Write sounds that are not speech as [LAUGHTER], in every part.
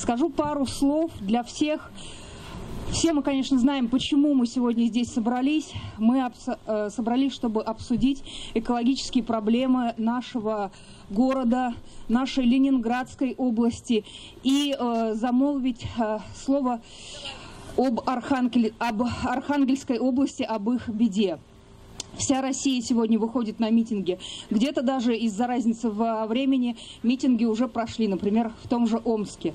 Скажу пару слов для всех. Все мы, конечно, знаем, почему мы сегодня здесь собрались. Мы э, собрались, чтобы обсудить экологические проблемы нашего города, нашей Ленинградской области и э, замолвить э, слово об, Архангель, об Архангельской области, об их беде. Вся Россия сегодня выходит на митинги. Где-то даже из-за разницы во времени митинги уже прошли, например, в том же Омске.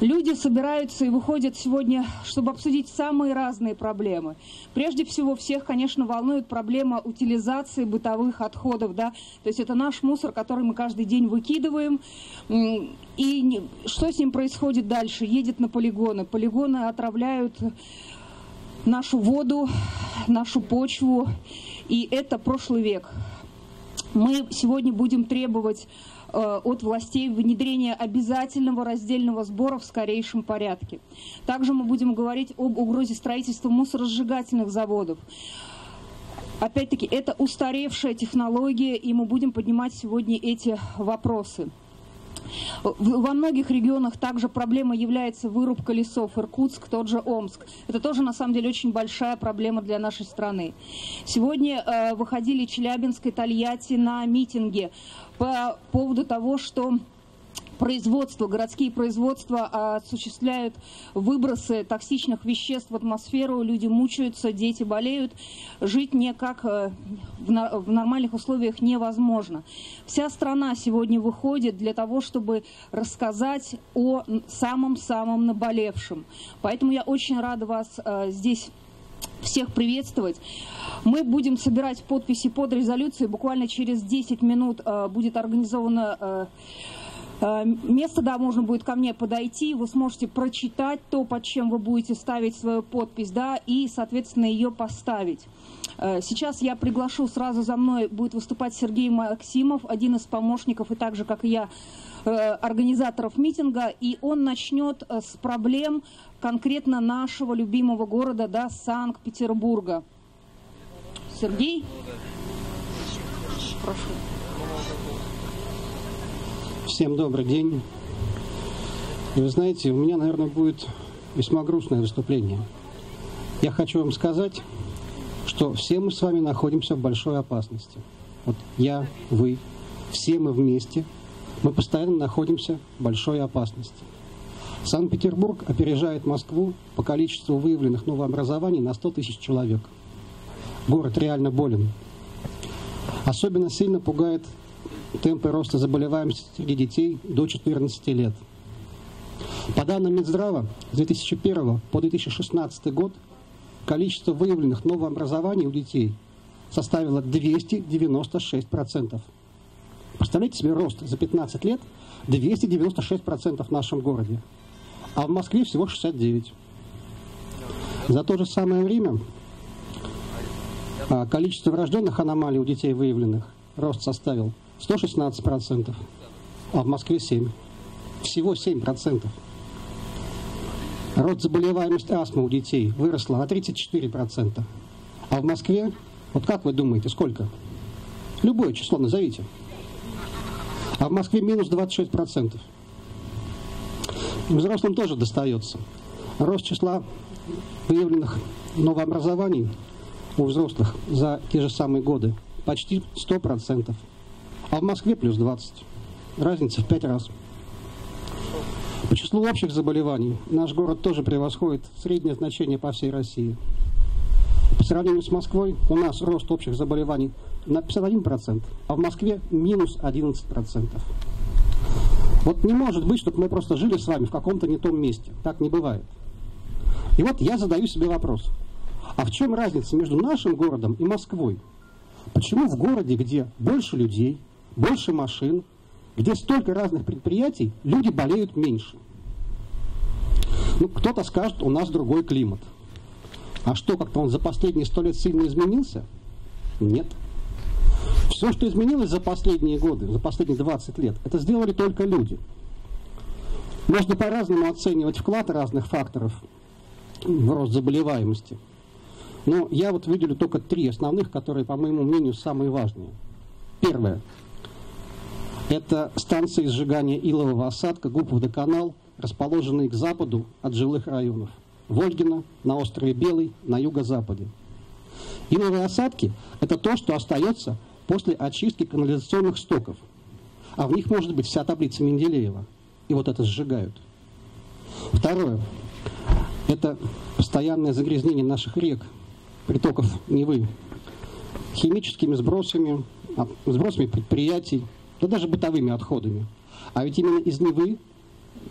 Люди собираются и выходят сегодня, чтобы обсудить самые разные проблемы. Прежде всего, всех, конечно, волнует проблема утилизации бытовых отходов. Да? То есть это наш мусор, который мы каждый день выкидываем. И что с ним происходит дальше? Едет на полигоны. Полигоны отравляют нашу воду, нашу почву. И это прошлый век. Мы сегодня будем требовать Э, от властей внедрения обязательного раздельного сбора в скорейшем порядке. Также мы будем говорить об угрозе строительства мусоросжигательных заводов. Опять-таки, это устаревшая технология, и мы будем поднимать сегодня эти вопросы. Во многих регионах также проблема является вырубка лесов. Иркутск, тот же Омск. Это тоже, на самом деле, очень большая проблема для нашей страны. Сегодня э, выходили Челябинск и Тольятти на митинги по поводу того, что производства, городские производства осуществляют выбросы токсичных веществ в атмосферу, люди мучаются, дети болеют, жить никак э, в нормальных условиях невозможно. Вся страна сегодня выходит для того, чтобы рассказать о самом-самом наболевшем. Поэтому я очень рада вас э, здесь всех приветствовать. Мы будем собирать подписи под резолюцией. Буквально через 10 минут э, будет организована Э, место, да, можно будет ко мне подойти, вы сможете прочитать то, под чем вы будете ставить свою подпись, да, и, соответственно, ее поставить. Э, сейчас я приглашу, сразу за мной будет выступать Сергей Максимов, один из помощников, и так же, как и я, э, организаторов митинга, и он начнет с проблем конкретно нашего любимого города, да, Санкт-Петербурга. Сергей? Прошу. Всем добрый день. Вы знаете, у меня, наверное, будет весьма грустное выступление. Я хочу вам сказать, что все мы с вами находимся в большой опасности. Вот я, вы, все мы вместе, мы постоянно находимся в большой опасности. Санкт-Петербург опережает Москву по количеству выявленных новообразований на 100 тысяч человек. Город реально болен. Особенно сильно пугает темпы роста заболеваемости среди детей до 14 лет. По данным Минздрава, с 2001 по 2016 год количество выявленных новообразований у детей составило 296%. Представляете себе рост за 15 лет 296% в нашем городе, а в Москве всего 69%. За то же самое время а, количество врожденных аномалий у детей выявленных рост составил 116%, а в Москве 7%. Всего 7%. Рост заболеваемости астмы у детей выросла на 34%. А в Москве, вот как вы думаете, сколько? Любое число назовите. А в Москве минус 26%. Взрослым тоже достается. Рост числа выявленных новообразований у взрослых за те же самые годы почти 100% а в Москве плюс 20. Разница в 5 раз. По числу общих заболеваний наш город тоже превосходит среднее значение по всей России. По сравнению с Москвой у нас рост общих заболеваний на 51%, а в Москве минус 11%. Вот не может быть, чтобы мы просто жили с вами в каком-то не том месте. Так не бывает. И вот я задаю себе вопрос. А в чем разница между нашим городом и Москвой? Почему в городе, где больше людей, больше машин, где столько разных предприятий, люди болеют меньше. Ну, кто-то скажет, у нас другой климат. А что, как-то он за последние сто лет сильно изменился? Нет. Все, что изменилось за последние годы, за последние 20 лет, это сделали только люди. Можно по-разному оценивать вклад разных факторов в рост заболеваемости. Но я вот выделю только три основных, которые, по моему мнению, самые важные. Первое. Это станции сжигания илового осадка ГУП «Водоканал» расположенные к западу от жилых районов. Вольгина, на острове Белый, на юго-западе. И новые осадки – это то, что остается после очистки канализационных стоков. А в них может быть вся таблица Менделеева. И вот это сжигают. Второе – это постоянное загрязнение наших рек, притоков Невы, химическими сбросами, а, сбросами предприятий, да даже бытовыми отходами. А ведь именно из Невы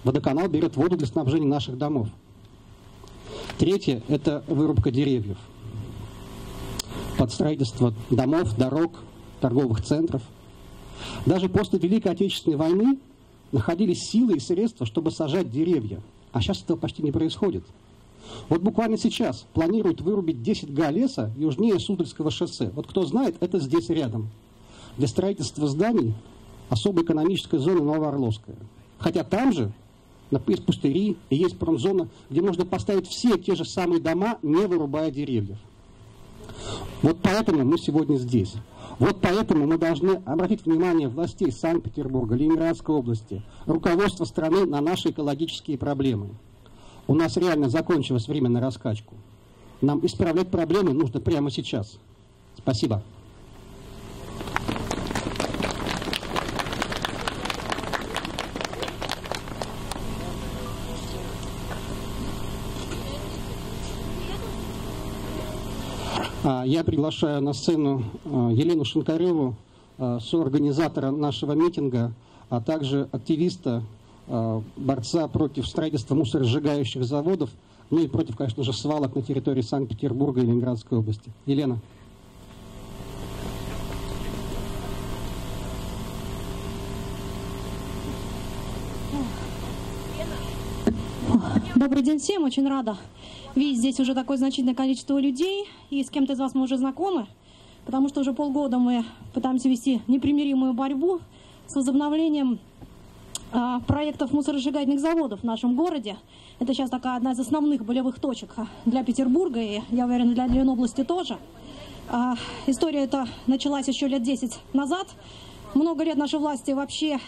водоканал берет воду для снабжения наших домов. Третье – это вырубка деревьев под строительство домов, дорог, торговых центров. Даже после Великой Отечественной войны находились силы и средства, чтобы сажать деревья. А сейчас этого почти не происходит. Вот буквально сейчас планируют вырубить 10 га леса южнее Суздальского шоссе. Вот кто знает, это здесь рядом. Для строительства зданий особой экономической зоны Новоорловская. Хотя там же есть пустыри есть промзона, где можно поставить все те же самые дома, не вырубая деревьев. Вот поэтому мы сегодня здесь. Вот поэтому мы должны обратить внимание властей Санкт-Петербурга, Ленинградской области, руководства страны на наши экологические проблемы. У нас реально закончилось время на раскачку. Нам исправлять проблемы нужно прямо сейчас. Спасибо. Я приглашаю на сцену а, Елену Шинкареву, а, соорганизатора нашего митинга, а также активиста, борца против строительства мусоросжигающих заводов, ну и против, конечно же, свалок на территории Санкт-Петербурга и Ленинградской области. Елена. Добрый день всем, очень рада видеть здесь уже такое значительное количество людей, и с кем-то из вас мы уже знакомы, потому что уже полгода мы пытаемся вести непримиримую борьбу с возобновлением а, проектов мусоросжигательных заводов в нашем городе. Это сейчас такая одна из основных болевых точек для Петербурга и, я уверена, для Ленобласти тоже. А, история эта началась еще лет 10 назад. Много лет наши власти вообще,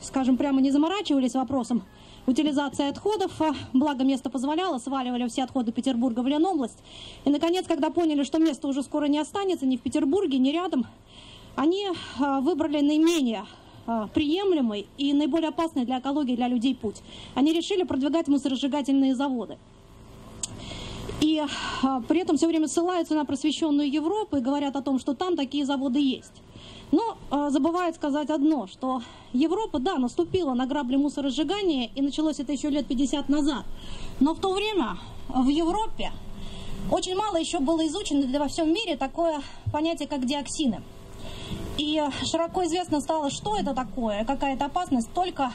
скажем, прямо не заморачивались вопросом утилизации отходов, а, благо место позволяло, сваливали все отходы Петербурга в Ленобласть. И, наконец, когда поняли, что места уже скоро не останется ни в Петербурге, ни рядом, они а, выбрали наименее а, приемлемый и наиболее опасный для экологии, для людей путь. Они решили продвигать мусоросжигательные заводы. И при этом все время ссылаются на просвещенную Европу и говорят о том, что там такие заводы есть. Но э, забывают сказать одно, что Европа, да, наступила на грабли мусоросжигания, и началось это еще лет 50 назад. Но в то время в Европе очень мало еще было изучено во всем мире такое понятие, как диоксины. И широко известно стало, что это такое, какая это опасность, только,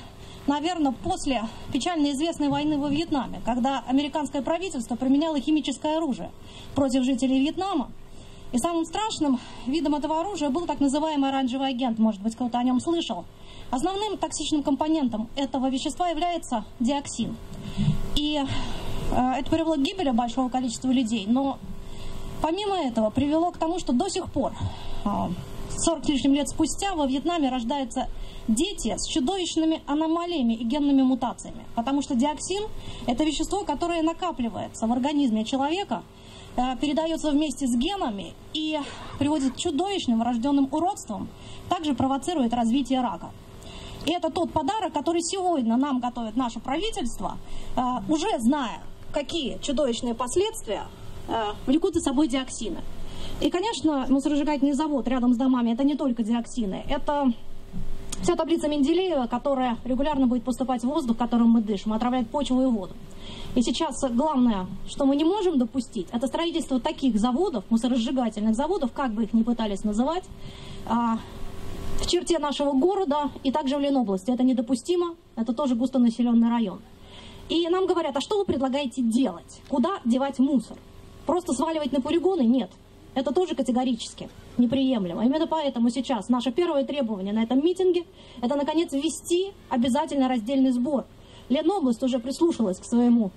наверное, после печально известной войны во Вьетнаме, когда американское правительство применяло химическое оружие против жителей Вьетнама. И самым страшным видом этого оружия был так называемый оранжевый агент, может быть, кто-то о нем слышал. Основным токсичным компонентом этого вещества является диоксин. И э, это привело к гибели большого количества людей, но помимо этого привело к тому, что до сих пор, э, 40 с лишним лет спустя, во Вьетнаме рождаются дети с чудовищными аномалиями и генными мутациями. Потому что диоксин – это вещество, которое накапливается в организме человека – Э, передается вместе с генами и приводит к чудовищным врожденным уродствам, также провоцирует развитие рака. И это тот подарок, который сегодня нам готовит наше правительство, э, уже зная, какие чудовищные последствия э, влекут за собой диоксины. И, конечно, мусоросжигательный завод рядом с домами – это не только диоксины, это вся таблица Менделеева, которая регулярно будет поступать в воздух, которым мы дышим, отравлять почву и воду. И сейчас главное, что мы не можем допустить, это строительство таких заводов, мусоросжигательных заводов, как бы их ни пытались называть, а, в черте нашего города и также в Ленобласти. Это недопустимо, это тоже густонаселенный район. И нам говорят, а что вы предлагаете делать? Куда девать мусор? Просто сваливать на полигоны? Нет. Это тоже категорически неприемлемо. Именно поэтому сейчас наше первое требование на этом митинге – это, наконец, ввести обязательно раздельный сбор. Ленобласть уже прислушалась к своему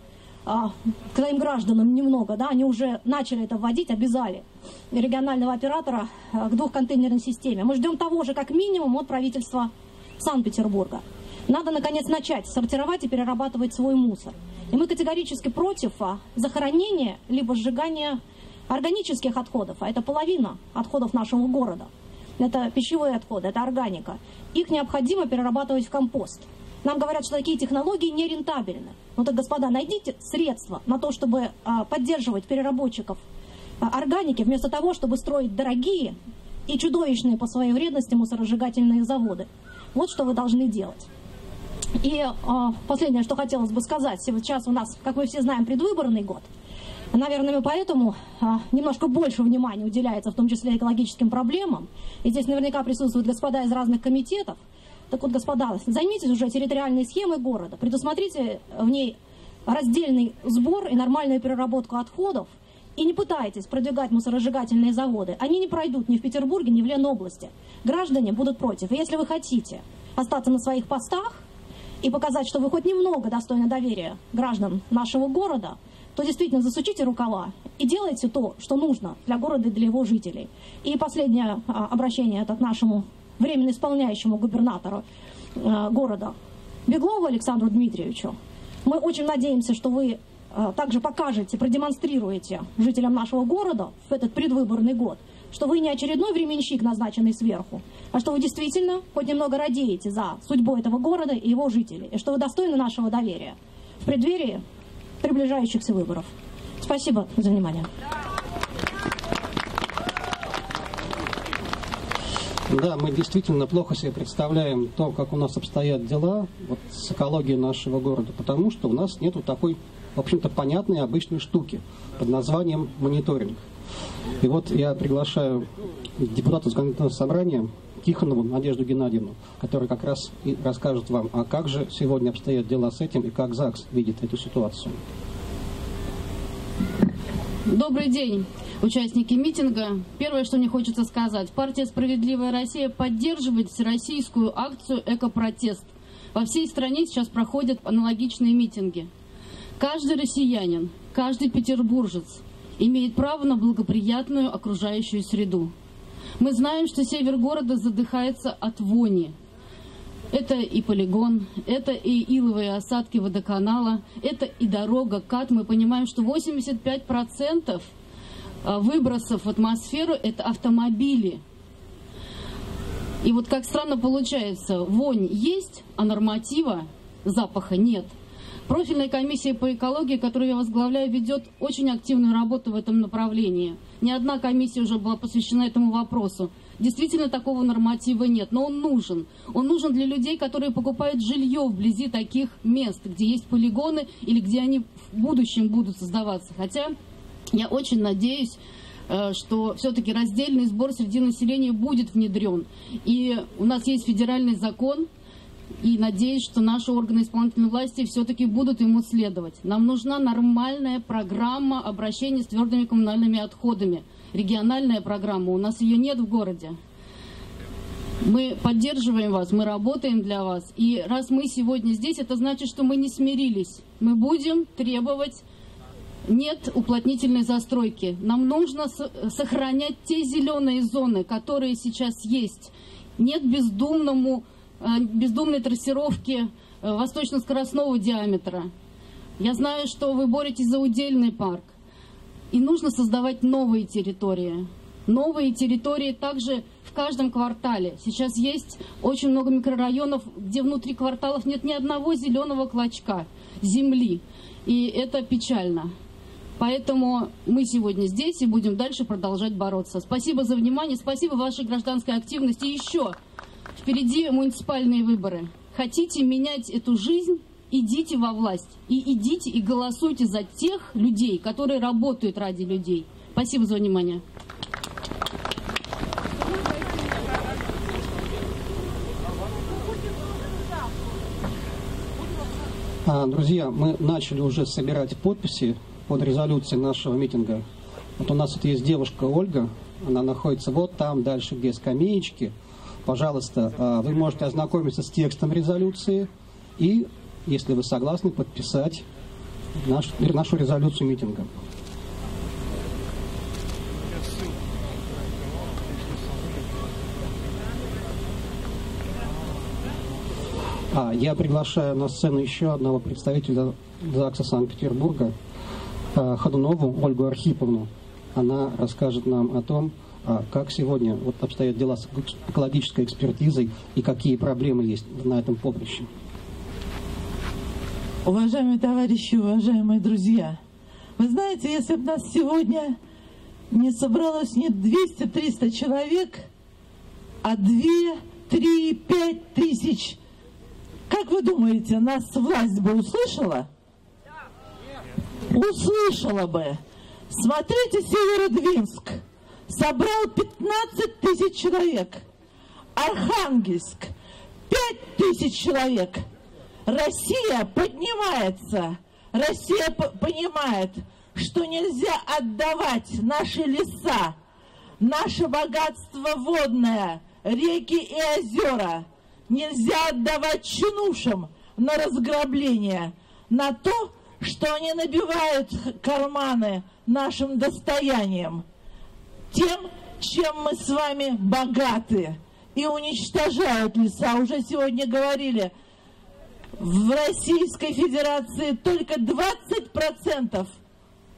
а, к своим гражданам немного, да, они уже начали это вводить, обязали регионального оператора а, к двухконтейнерной системе. Мы ждем того же, как минимум, от правительства Санкт-Петербурга. Надо, наконец, начать сортировать и перерабатывать свой мусор. И мы категорически против а, захоронения либо сжигания органических отходов, а это половина отходов нашего города. Это пищевые отходы, это органика. Их необходимо перерабатывать в компост. Нам говорят, что такие технологии не рентабельны. Ну так, господа, найдите средства на то, чтобы а, поддерживать переработчиков а, органики, вместо того, чтобы строить дорогие и чудовищные по своей вредности мусоросжигательные заводы. Вот что вы должны делать. И э, последнее, что хотелось бы сказать, сейчас у нас, как мы все знаем, предвыборный год. Наверное, поэтому э, немножко больше внимания уделяется, в том числе экологическим проблемам. И здесь наверняка присутствуют господа из разных комитетов. Так вот, господа, займитесь уже территориальной схемой города, предусмотрите в ней раздельный сбор и нормальную переработку отходов, и не пытайтесь продвигать мусоросжигательные заводы. Они не пройдут ни в Петербурге, ни в Ленобласти. Граждане будут против. И если вы хотите остаться на своих постах, и показать, что вы хоть немного достойны доверия граждан нашего города, то действительно засучите рукава и делайте то, что нужно для города и для его жителей. И последнее а, обращение это к нашему временно исполняющему губернатору а, города Беглову Александру Дмитриевичу. Мы очень надеемся, что вы а, также покажете, продемонстрируете жителям нашего города в этот предвыборный год, что вы не очередной временщик, назначенный сверху, а что вы действительно хоть немного радеете за судьбу этого города и его жителей, и что вы достойны нашего доверия в преддверии приближающихся выборов. Спасибо за внимание. Да, мы действительно плохо себе представляем то, как у нас обстоят дела вот, с экологией нашего города, потому что у нас нет такой, в общем-то, понятной обычной штуки под названием мониторинг. И вот я приглашаю депутата законодательного собрания Тихонову Надежду Геннадьевну, которая как раз и расскажет вам, а как же сегодня обстоят дела с этим и как ЗАГС видит эту ситуацию. Добрый день, участники митинга. Первое, что мне хочется сказать. Партия «Справедливая Россия» поддерживает всероссийскую акцию «Экопротест». Во всей стране сейчас проходят аналогичные митинги. Каждый россиянин, каждый петербуржец имеет право на благоприятную окружающую среду. Мы знаем, что север города задыхается от вони. Это и полигон, это и иловые осадки водоканала, это и дорога, КАТ. Мы понимаем, что 85% а, выбросов в атмосферу – это автомобили. И вот как странно получается, вонь есть, а норматива запаха нет – Профильная комиссия по экологии, которую я возглавляю, ведет очень активную работу в этом направлении. Ни одна комиссия уже была посвящена этому вопросу. Действительно, такого норматива нет, но он нужен. Он нужен для людей, которые покупают жилье вблизи таких мест, где есть полигоны или где они в будущем будут создаваться. Хотя я очень надеюсь, э, что все-таки раздельный сбор среди населения будет внедрен. И у нас есть федеральный закон, и надеюсь, что наши органы исполнительной власти все-таки будут ему следовать. Нам нужна нормальная программа обращения с твердыми коммунальными отходами. Региональная программа. У нас ее нет в городе. Мы поддерживаем вас, мы работаем для вас. И раз мы сегодня здесь, это значит, что мы не смирились. Мы будем требовать нет уплотнительной застройки. Нам нужно сохранять те зеленые зоны, которые сейчас есть. Нет бездумному Э, бездумной трассировки э, восточно-скоростного диаметра. Я знаю, что вы боретесь за удельный парк. И нужно создавать новые территории. Новые территории также в каждом квартале. Сейчас есть очень много микрорайонов, где внутри кварталов нет ни одного зеленого клочка земли. И это печально. Поэтому мы сегодня здесь и будем дальше продолжать бороться. Спасибо за внимание, спасибо вашей гражданской активности. И еще Впереди муниципальные выборы. Хотите менять эту жизнь? Идите во власть. И идите и голосуйте за тех людей, которые работают ради людей. Спасибо за внимание. А, друзья, мы начали уже собирать подписи под резолюцией нашего митинга. Вот у нас вот есть девушка Ольга, она находится вот там, дальше, где скамеечки – пожалуйста, а, вы можете ознакомиться с текстом резолюции и, если вы согласны, подписать наш, нашу резолюцию митинга. А я приглашаю на сцену еще одного представителя ЗАГСа Санкт-Петербурга, Ходунову Ольгу Архиповну. Она расскажет нам о том, а как сегодня вот обстоят дела с экологической экспертизой и какие проблемы есть на этом поприще. Уважаемые товарищи, уважаемые друзья, вы знаете, если бы нас сегодня не собралось не 200-300 человек, а 2, 3, 5 тысяч, как вы думаете, нас власть бы услышала? Услышала бы. Смотрите Северодвинск. Собрал 15 тысяч человек. Архангельск. 5 тысяч человек. Россия поднимается. Россия понимает, что нельзя отдавать наши леса, наше богатство водное, реки и озера. Нельзя отдавать чинушам на разграбление, на то, что они набивают карманы нашим достоянием, тем, чем мы с вами богаты, и уничтожают леса. Уже сегодня говорили, в Российской Федерации только 20%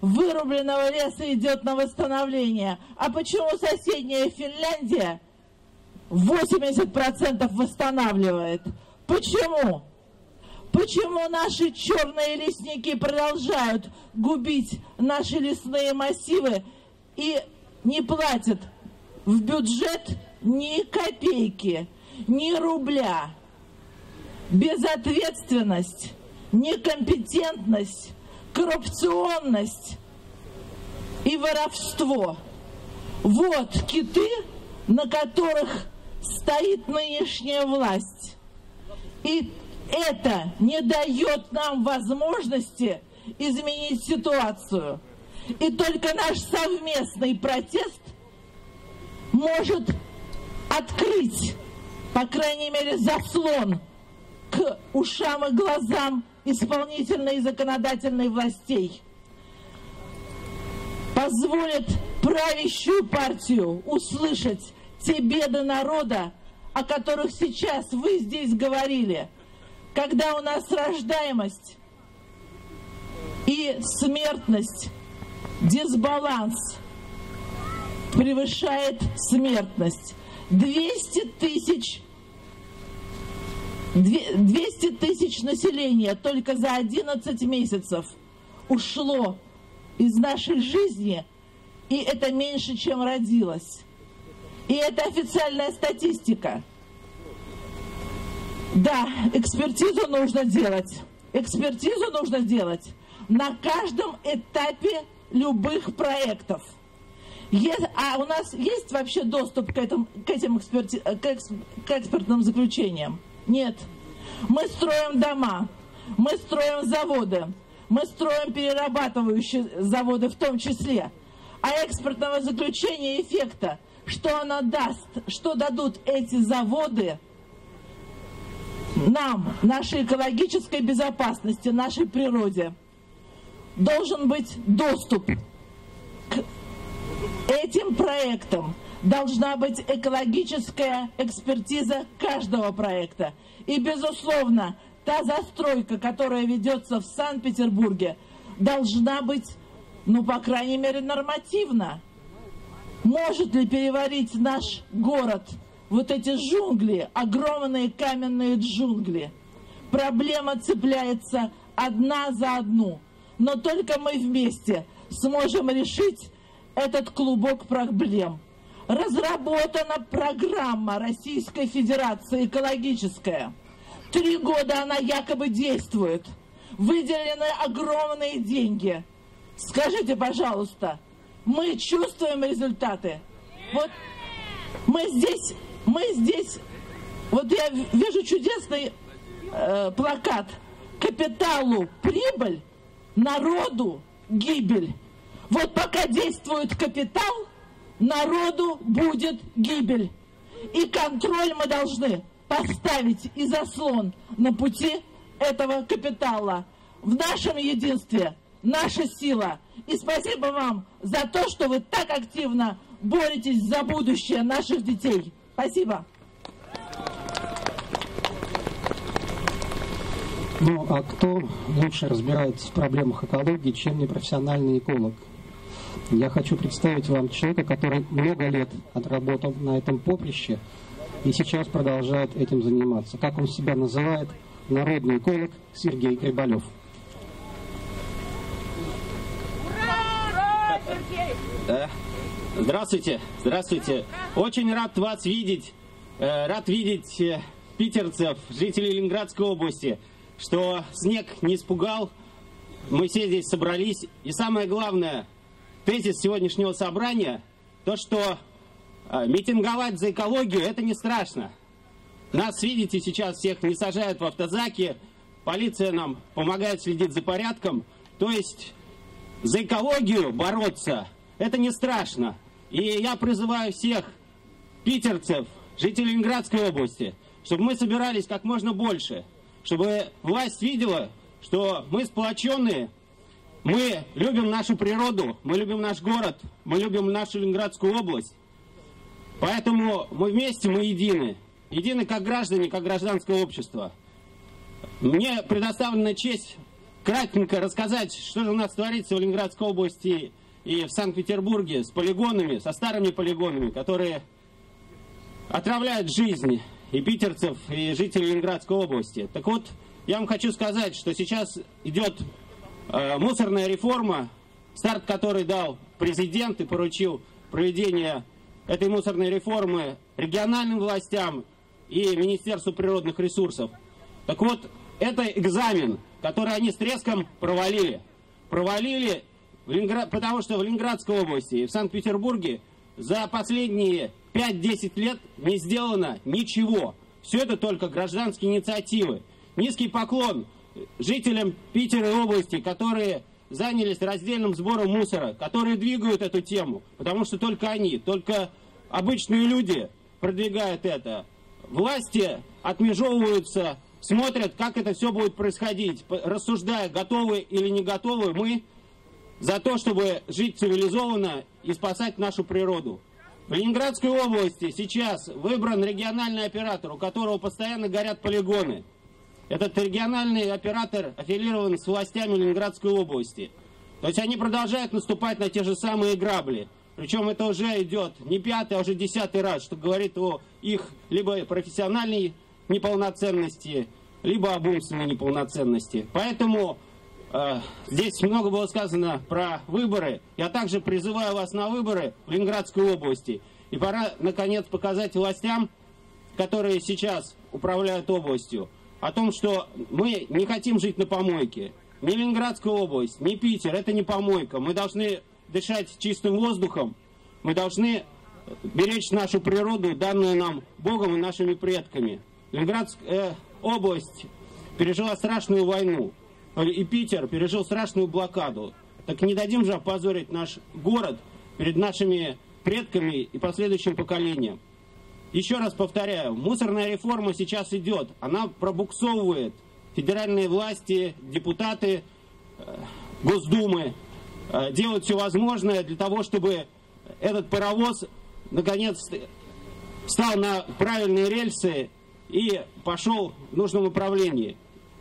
вырубленного леса идет на восстановление. А почему соседняя Финляндия 80% восстанавливает? Почему? Почему наши черные лесники продолжают губить наши лесные массивы и не платят в бюджет ни копейки, ни рубля? Безответственность, некомпетентность, коррупционность и воровство. Вот киты, на которых стоит нынешняя власть. И это не дает нам возможности изменить ситуацию. И только наш совместный протест может открыть, по крайней мере, заслон к ушам и глазам исполнительной и законодательной властей. Позволит правящую партию услышать те беды народа, о которых сейчас вы здесь говорили – когда у нас рождаемость и смертность, дисбаланс превышает смертность. 200 тысяч 200 тысяч населения только за 11 месяцев ушло из нашей жизни, и это меньше, чем родилось. И это официальная статистика. Да, экспертизу нужно делать. Экспертизу нужно делать на каждом этапе любых проектов. А у нас есть вообще доступ к, этим, к этим эксперти, к, экс, к экспертным заключениям? Нет. Мы строим дома, мы строим заводы, мы строим перерабатывающие заводы в том числе. А экспертного заключения эффекта, что она даст, что дадут эти заводы – нам, нашей экологической безопасности, нашей природе, должен быть доступ к этим проектам. Должна быть экологическая экспертиза каждого проекта. И, безусловно, та застройка, которая ведется в Санкт-Петербурге, должна быть, ну, по крайней мере, нормативна. Может ли переварить наш город – вот эти джунгли, огромные каменные джунгли. Проблема цепляется одна за одну. Но только мы вместе сможем решить этот клубок проблем. Разработана программа Российской Федерации экологическая. Три года она якобы действует. Выделены огромные деньги. Скажите, пожалуйста, мы чувствуем результаты? Вот мы здесь мы здесь, вот я вижу чудесный э, плакат «Капиталу прибыль, народу гибель». Вот пока действует капитал, народу будет гибель. И контроль мы должны поставить и заслон на пути этого капитала. В нашем единстве наша сила. И спасибо вам за то, что вы так активно боретесь за будущее наших детей. Спасибо. Ну, а кто лучше разбирается в проблемах экологии, чем непрофессиональный эколог? Я хочу представить вам человека, который много лет отработал на этом поприще и сейчас продолжает этим заниматься. Как он себя называет? Народный эколог Сергей Грибалев. Да. Здравствуйте, здравствуйте. Очень рад вас видеть, э, рад видеть э, питерцев, жителей Ленинградской области, что снег не испугал, мы все здесь собрались. И самое главное, тезис сегодняшнего собрания, то, что э, митинговать за экологию, это не страшно. Нас, видите, сейчас всех не сажают в автозаки, полиция нам помогает следить за порядком. То есть за экологию бороться, это не страшно. И я призываю всех питерцев, жителей Ленинградской области, чтобы мы собирались как можно больше, чтобы власть видела, что мы сплоченные, мы любим нашу природу, мы любим наш город, мы любим нашу Ленинградскую область. Поэтому мы вместе, мы едины. Едины как граждане, как гражданское общество. Мне предоставлена честь кратенько рассказать, что же у нас творится в Ленинградской области и в Санкт-Петербурге с полигонами, со старыми полигонами, которые отравляют жизнь и питерцев, и жителей Ленинградской области. Так вот, я вам хочу сказать, что сейчас идет э, мусорная реформа, старт которой дал президент и поручил проведение этой мусорной реформы региональным властям и Министерству природных ресурсов. Так вот, это экзамен, который они с треском провалили. Провалили, в Ленинград, потому что в Ленинградской области и в Санкт-Петербурге за последние 5-10 лет не сделано ничего. Все это только гражданские инициативы. Низкий поклон жителям Питера и области, которые занялись раздельным сбором мусора, которые двигают эту тему, потому что только они, только обычные люди продвигают это. Власти отмежевываются смотрят, как это все будет происходить, рассуждая, готовы или не готовы мы за то, чтобы жить цивилизованно и спасать нашу природу. В Ленинградской области сейчас выбран региональный оператор, у которого постоянно горят полигоны. Этот региональный оператор аффилирован с властями Ленинградской области. То есть они продолжают наступать на те же самые грабли. Причем это уже идет не пятый, а уже десятый раз, что говорит о их либо профессиональной неполноценности, либо об умственной неполноценности. Поэтому здесь много было сказано про выборы. Я также призываю вас на выборы в Ленинградской области. И пора, наконец, показать властям, которые сейчас управляют областью, о том, что мы не хотим жить на помойке. Ни Ленинградская область, ни Питер, это не помойка. Мы должны дышать чистым воздухом, мы должны беречь нашу природу, данную нам Богом и нашими предками. Ленинградская область пережила страшную войну, и Питер пережил страшную блокаду. Так не дадим же опозорить наш город перед нашими предками и последующим поколениям. Еще раз повторяю, мусорная реформа сейчас идет, она пробуксовывает федеральные власти, депутаты, э, Госдумы, э, делают все возможное для того, чтобы этот паровоз наконец стал на правильные рельсы и пошел в нужном направлении.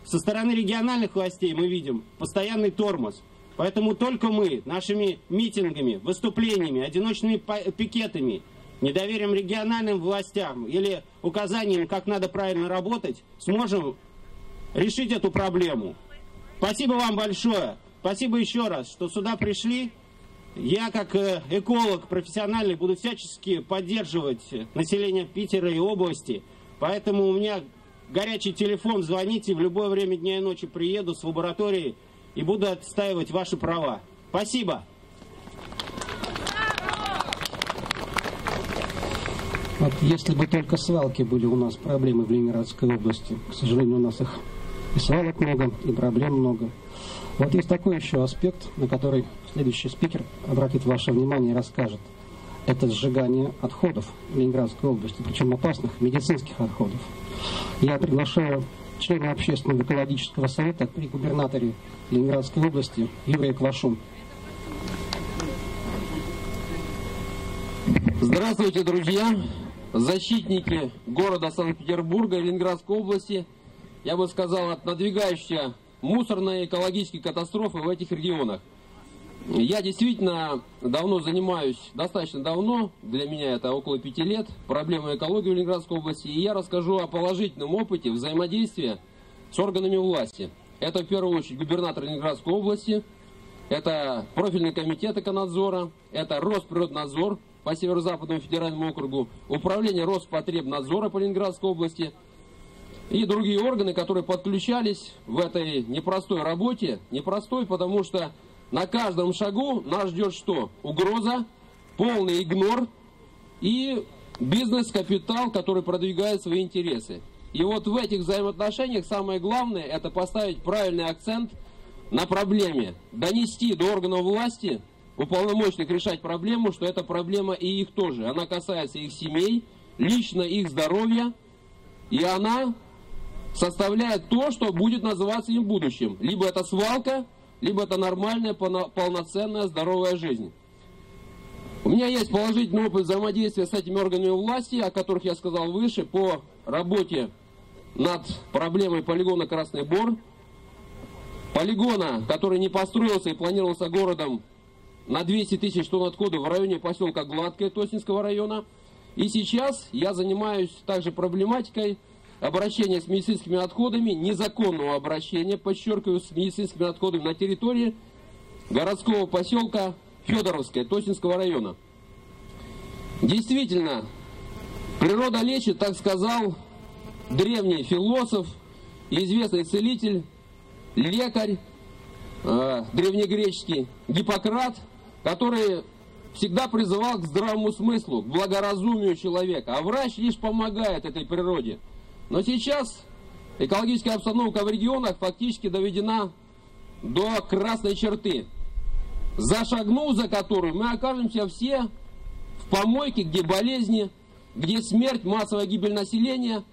Со стороны региональных властей мы видим постоянный тормоз. Поэтому только мы нашими митингами, выступлениями, одиночными пикетами, недоверием региональным властям или указанием, как надо правильно работать, сможем решить эту проблему. Спасибо вам большое. Спасибо еще раз, что сюда пришли. Я, как э, эколог профессиональный, буду всячески поддерживать население Питера и области. Поэтому у меня горячий телефон, звоните, в любое время дня и ночи приеду с лаборатории и буду отстаивать ваши права. Спасибо. Вот если бы только свалки были у нас проблемы в Ленинградской области, к сожалению, у нас их и свалок много, и проблем много. Вот есть такой еще аспект, на который следующий спикер обратит ваше внимание и расскажет. Это сжигание отходов в Ленинградской области, причем опасных медицинских отходов. Я приглашаю члена общественного экологического совета при губернаторе Ленинградской области Юрия Квашу. Здравствуйте, друзья! Защитники города Санкт-Петербурга, Ленинградской области я бы сказал, от надвигающейся мусорной экологической катастрофы в этих регионах. Я действительно давно занимаюсь, достаточно давно, для меня это около пяти лет, проблемой экологии в Ленинградской области, и я расскажу о положительном опыте взаимодействия с органами власти. Это в первую очередь губернатор Ленинградской области, это профильный комитет эконадзора, это Росприроднадзор по Северо-Западному федеральному округу, управление Роспотребнадзора по Ленинградской области и другие органы, которые подключались в этой непростой работе. Непростой, потому что на каждом шагу нас ждет что? Угроза, полный игнор и бизнес-капитал, который продвигает свои интересы. И вот в этих взаимоотношениях самое главное это поставить правильный акцент на проблеме, донести до органов власти, уполномоченных решать проблему, что эта проблема и их тоже. Она касается их семей, лично их здоровья, и она составляет то, что будет называться им будущим. Либо это свалка, либо это нормальная, полноценная, здоровая жизнь. У меня есть положительный опыт взаимодействия с этими органами власти, о которых я сказал выше, по работе над проблемой полигона Красный Бор. Полигона, который не построился и планировался городом на 200 тысяч тонн отходов в районе поселка Гладкое Тосинского района. И сейчас я занимаюсь также проблематикой обращения с медицинскими отходами, незаконного обращения, подчеркиваю, с медицинскими отходами на территории городского поселка Федоровское, Тосинского района. Действительно, природа лечит, так сказал древний философ, известный целитель, лекарь, э, древнегреческий Гиппократ, который всегда призывал к здравому смыслу, к благоразумию человека. А врач лишь помогает этой природе. Но сейчас экологическая обстановка в регионах фактически доведена до красной черты, зашагнув за которую мы окажемся все в помойке, где болезни, где смерть, массовая гибель населения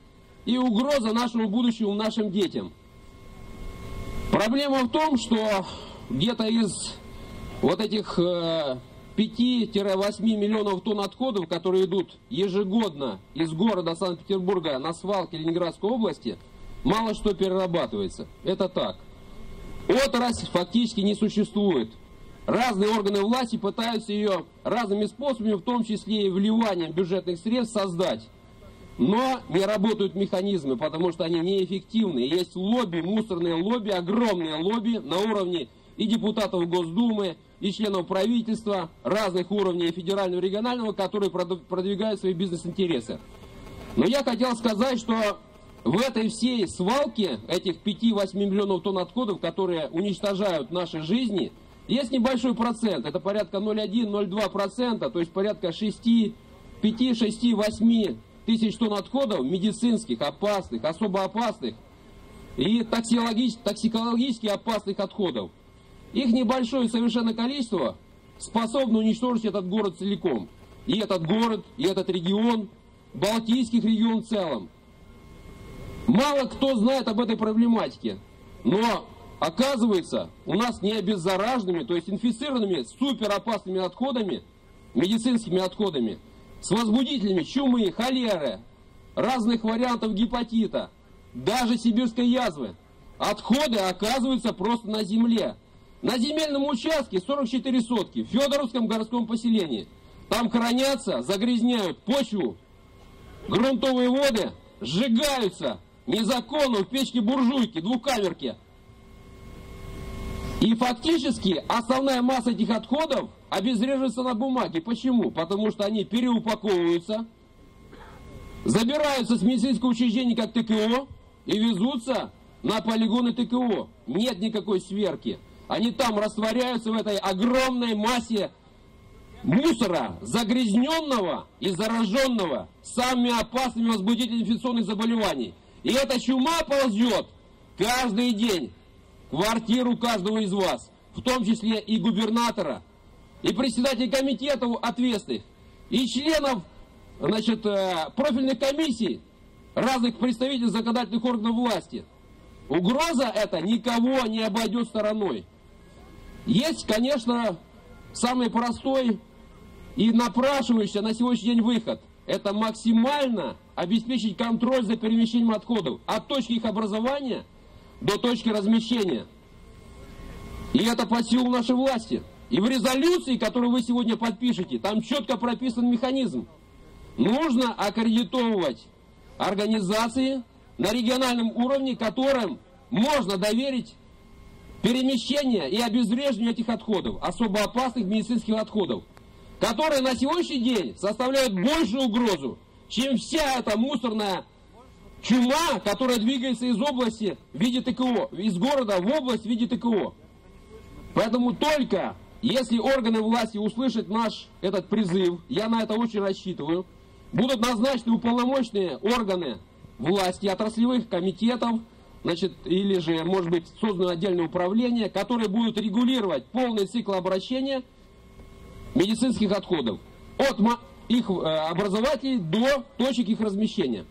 и угроза нашему будущему нашим детям. Проблема в том, что где-то из вот этих э, 5-8 миллионов тонн отходов, которые идут ежегодно из города Санкт-Петербурга на свалки Ленинградской области, мало что перерабатывается. Это так. Отрасль фактически не существует. Разные органы власти пытаются ее разными способами, в том числе и вливанием бюджетных средств, создать. Но не работают механизмы, потому что они неэффективны. Есть лобби, мусорные лобби, огромные лобби на уровне и депутатов Госдумы, и членов правительства разных уровней федерального и регионального, которые продвигают свои бизнес-интересы. Но я хотел сказать, что в этой всей свалке этих 5-8 миллионов тонн отходов, которые уничтожают наши жизни, есть небольшой процент, это порядка 0,1-0,2%, то есть порядка 6, 5, 6, 8 тысяч тонн отходов медицинских, опасных, особо опасных и токсикологически опасных отходов. Их небольшое совершенно количество способно уничтожить этот город целиком. И этот город, и этот регион, Балтийских регион в целом. Мало кто знает об этой проблематике, но оказывается, у нас не обеззараженными, то есть инфицированными суперопасными отходами, медицинскими отходами, с возбудителями чумы, холеры, разных вариантов гепатита, даже сибирской язвы. Отходы оказываются просто на земле. На земельном участке 44 сотки в Федоровском городском поселении. Там хранятся, загрязняют почву, грунтовые воды, сжигаются незаконно в печке буржуйки, двухкамерки. И фактически основная масса этих отходов обезвреживается на бумаге. Почему? Потому что они переупаковываются, забираются с медицинского учреждения как ТКО и везутся на полигоны ТКО. Нет никакой сверки. Они там растворяются в этой огромной массе мусора, загрязненного и зараженного самыми опасными возбудителями инфекционных заболеваний. И эта чума ползет каждый день квартиру каждого из вас, в том числе и губернатора, и председателей комитетов ответственных, и членов значит, э, профильных комиссий, разных представителей законодательных органов власти. Угроза эта никого не обойдет стороной. Есть, конечно, самый простой и напрашивающийся на сегодняшний день выход. Это максимально обеспечить контроль за перемещением отходов от точки их образования до точки размещения. И это по силу нашей власти. И в резолюции, которую вы сегодня подпишете, там четко прописан механизм. Нужно аккредитовывать организации на региональном уровне, которым можно доверить перемещение и обезвреживание этих отходов, особо опасных медицинских отходов, которые на сегодняшний день составляют большую угрозу, чем вся эта мусорная чума, которая двигается из области в виде ТКО, из города в область в виде ТКО. Поэтому только если органы власти услышат наш этот призыв, я на это очень рассчитываю, будут назначены уполномоченные органы власти, отраслевых комитетов, значит, или же, может быть, создано отдельное управление, которое будет регулировать полный цикл обращения медицинских отходов от их э, образователей до точек их размещения.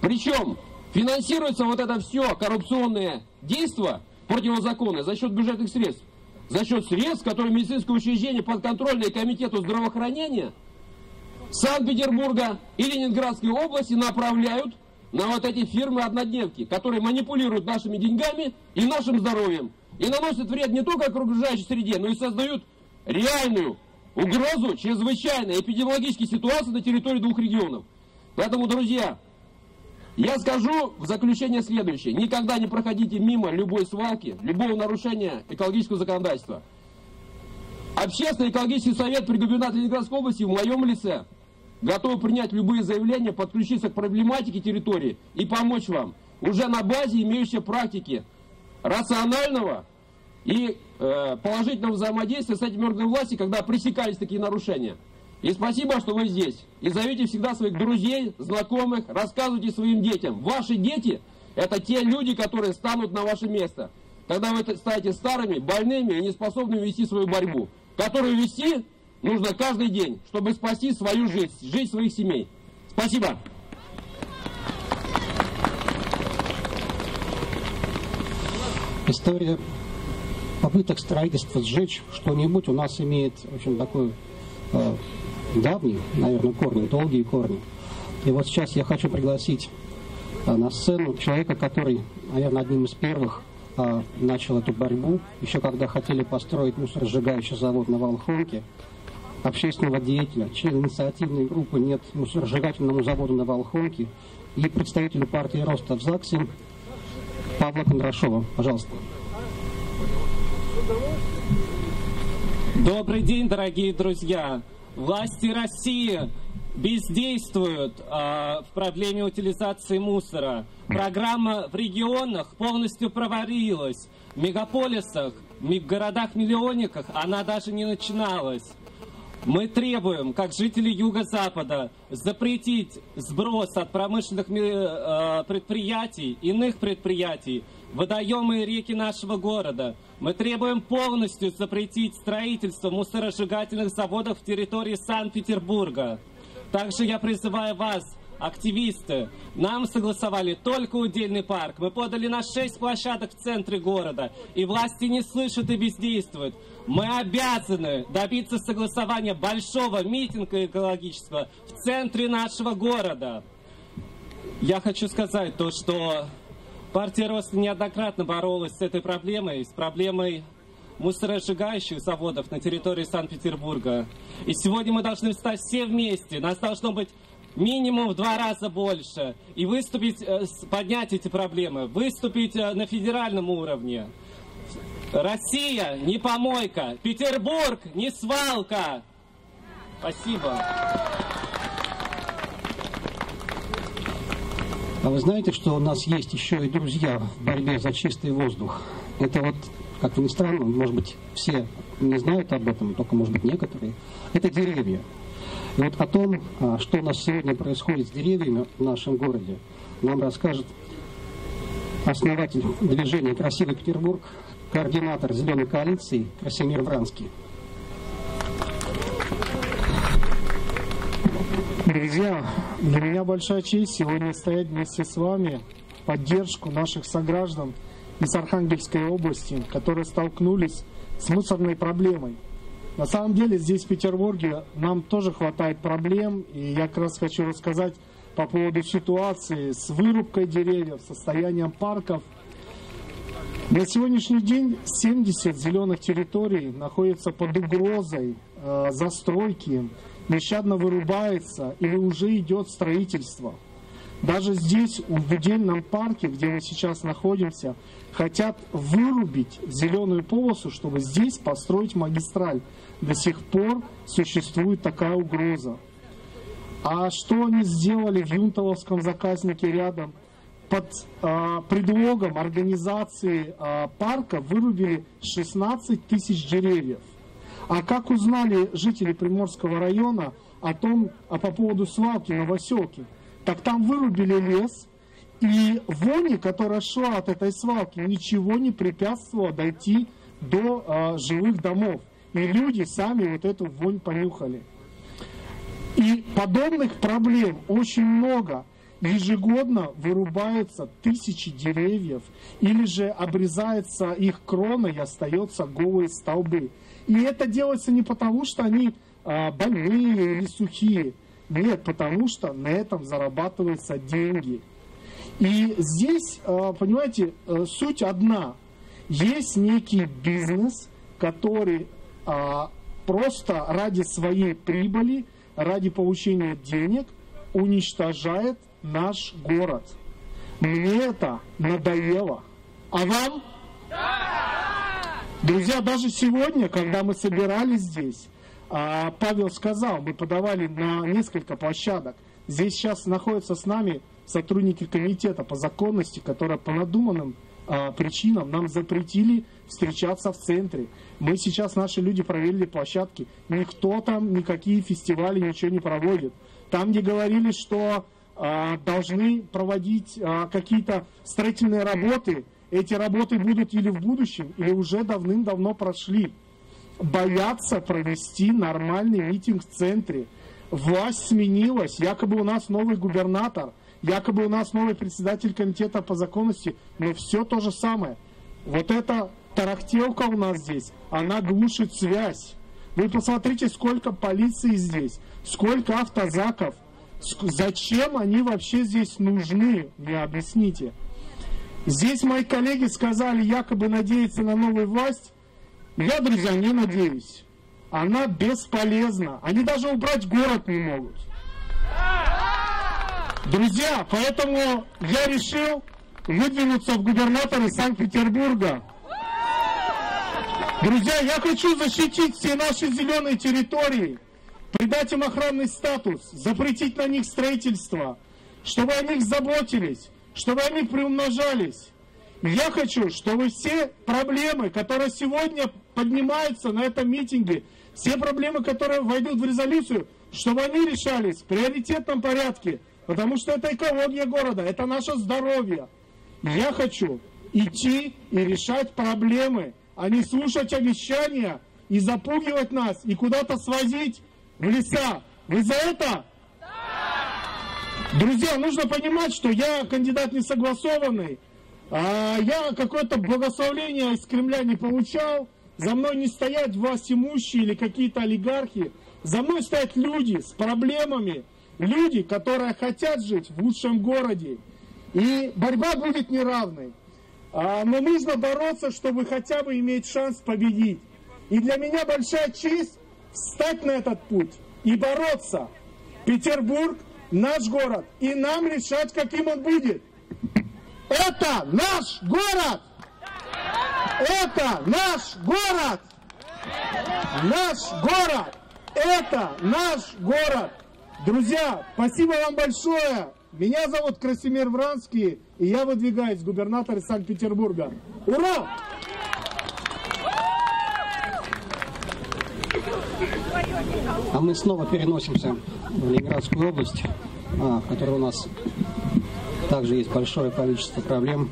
Причем финансируется вот это все коррупционное действие противозаконное за счет бюджетных средств за счет средств, которые медицинское учреждение подконтрольное комитету здравоохранения Санкт-Петербурга и Ленинградской области направляют на вот эти фирмы-однодневки, которые манипулируют нашими деньгами и нашим здоровьем. И наносят вред не только окружающей среде, но и создают реальную угрозу чрезвычайной эпидемиологической ситуации на территории двух регионов. Поэтому, друзья, я скажу в заключение следующее. Никогда не проходите мимо любой свалки, любого нарушения экологического законодательства. Общественный экологический совет при губернаторе Ленинградской области в моем лице готов принять любые заявления, подключиться к проблематике территории и помочь вам уже на базе имеющейся практики рационального и э, положительного взаимодействия с этими органами власти, когда пресекались такие нарушения. И спасибо, что вы здесь. И зовите всегда своих друзей, знакомых, рассказывайте своим детям. Ваши дети – это те люди, которые станут на ваше место. Когда вы станете старыми, больными и неспособными вести свою борьбу, которую вести нужно каждый день, чтобы спасти свою жизнь, жизнь своих семей. Спасибо. История попыток строительства сжечь что-нибудь у нас имеет очень такой э, давние, наверное, корни, долгие корни. И вот сейчас я хочу пригласить а, на сцену человека, который, наверное, одним из первых а, начал эту борьбу, еще когда хотели построить мусоросжигающий завод на Волхонке, общественного деятеля, член инициативной группы «Нет мусоросжигательному заводу на Волхонке» и представителю партии «Роста» в ЗАГСе Павла Кондрашова. Пожалуйста. Добрый день, дорогие друзья! Власти России бездействуют э, в проблеме утилизации мусора. Программа в регионах полностью проварилась. В мегаполисах, в городах-миллионниках она даже не начиналась. Мы требуем, как жители Юго-Запада, запретить сброс от промышленных э, предприятий, иных предприятий, водоемы и реки нашего города. Мы требуем полностью запретить строительство мусоросжигательных заводов в территории Санкт-Петербурга. Также я призываю вас, активисты, нам согласовали только удельный парк. Мы подали на шесть площадок в центре города, и власти не слышат и бездействуют. Мы обязаны добиться согласования большого митинга экологического в центре нашего города. Я хочу сказать то, что партия Роста неоднократно боролась с этой проблемой, с проблемой мусоросжигающих заводов на территории Санкт-Петербурга. И сегодня мы должны встать все вместе. Нас должно быть минимум в два раза больше. И выступить, э, поднять эти проблемы. Выступить э, на федеральном уровне. Россия не помойка, Петербург не свалка. Спасибо. А вы знаете, что у нас есть еще и друзья в борьбе за чистый воздух? Это вот, как ни странно, может быть, все не знают об этом, только, может быть, некоторые. Это деревья. Вот о том, а, что у нас сегодня происходит с деревьями в нашем городе, нам расскажет основатель движения «Красивый Петербург» координатор «Зеленой коалиции» Красимир Вранский. Друзья, для меня большая честь сегодня стоять вместе с вами в поддержку наших сограждан из Архангельской области, которые столкнулись с мусорной проблемой. На самом деле здесь, в Петербурге, нам тоже хватает проблем, и я как раз хочу рассказать по поводу ситуации с вырубкой деревьев, состоянием парков. На сегодняшний день 70 зеленых территорий находятся под угрозой э, застройки, нещадно вырубается или уже идет строительство. Даже здесь, в удельном парке, где мы сейчас находимся, хотят вырубить зеленую полосу, чтобы здесь построить магистраль. До сих пор существует такая угроза. А что они сделали в Юнтовском заказнике рядом? Под э, предлогом организации э, парка вырубили 16 тысяч деревьев. А как узнали жители Приморского района о том, а по поводу свалки Новоселки? Так там вырубили лес, и вони, которая шла от этой свалки, ничего не препятствовало дойти до э, жилых домов. И люди сами вот эту вонь понюхали. И подобных проблем очень много. Ежегодно вырубаются тысячи деревьев, или же обрезается их крона и остаются голые столбы. И это делается не потому, что они а, больные или сухие. Нет, потому что на этом зарабатываются деньги. И здесь, а, понимаете, э, суть одна. Есть некий бизнес, который просто ради своей прибыли, ради получения денег уничтожает наш город. Мне это надоело. А вам? Друзья, даже сегодня, когда мы собирались здесь, а, Павел сказал, мы подавали на несколько площадок. Здесь сейчас находятся с нами сотрудники комитета по законности, которые по надуманным а, причинам нам запретили встречаться в центре. Мы сейчас, наши люди проверили площадки. Никто там, никакие фестивали, ничего не проводит. Там, где говорили, что а, должны проводить а, какие-то строительные работы, эти работы будут или в будущем, или уже давным-давно прошли. Боятся провести нормальный митинг в центре. Власть сменилась, якобы у нас новый губернатор – якобы у нас новый председатель комитета по законности, но все то же самое. Вот эта тарахтелка у нас здесь, она глушит связь. Вы посмотрите, сколько полиции здесь, сколько автозаков. Зачем они вообще здесь нужны, мне объясните. Здесь мои коллеги сказали, якобы надеяться на новую власть. Я, друзья, не надеюсь. Она бесполезна. Они даже убрать город не могут. Друзья, поэтому я решил выдвинуться в губернаторы Санкт-Петербурга. Друзья, я хочу защитить все наши зеленые территории, придать им охранный статус, запретить на них строительство, чтобы о них заботились, чтобы они приумножались. Я хочу, чтобы все проблемы, которые сегодня поднимаются на этом митинге, все проблемы, которые войдут в резолюцию, чтобы они решались в приоритетном порядке – Потому что это экология города, это наше здоровье. Я хочу идти и решать проблемы, а не слушать обещания и запугивать нас, и куда-то свозить в леса. Вы за это? Друзья, нужно понимать, что я кандидат не согласованный. А я какое-то благословление из Кремля не получал. За мной не стоят власть имущие или какие-то олигархи. За мной стоят люди с проблемами, люди, которые хотят жить в лучшем городе. И борьба будет неравной. А, но нужно бороться, чтобы хотя бы иметь шанс победить. И для меня большая честь встать на этот путь и бороться. Петербург – наш город, и нам решать, каким он будет. Это наш город! Это наш город! Наш город! Это наш город! Друзья, спасибо вам большое. Меня зовут Красимир Вранский, и я выдвигаюсь губернатор Санкт-Петербурга. Ура! А мы снова переносимся в Ленинградскую область, а, в которой у нас также есть большое количество проблем.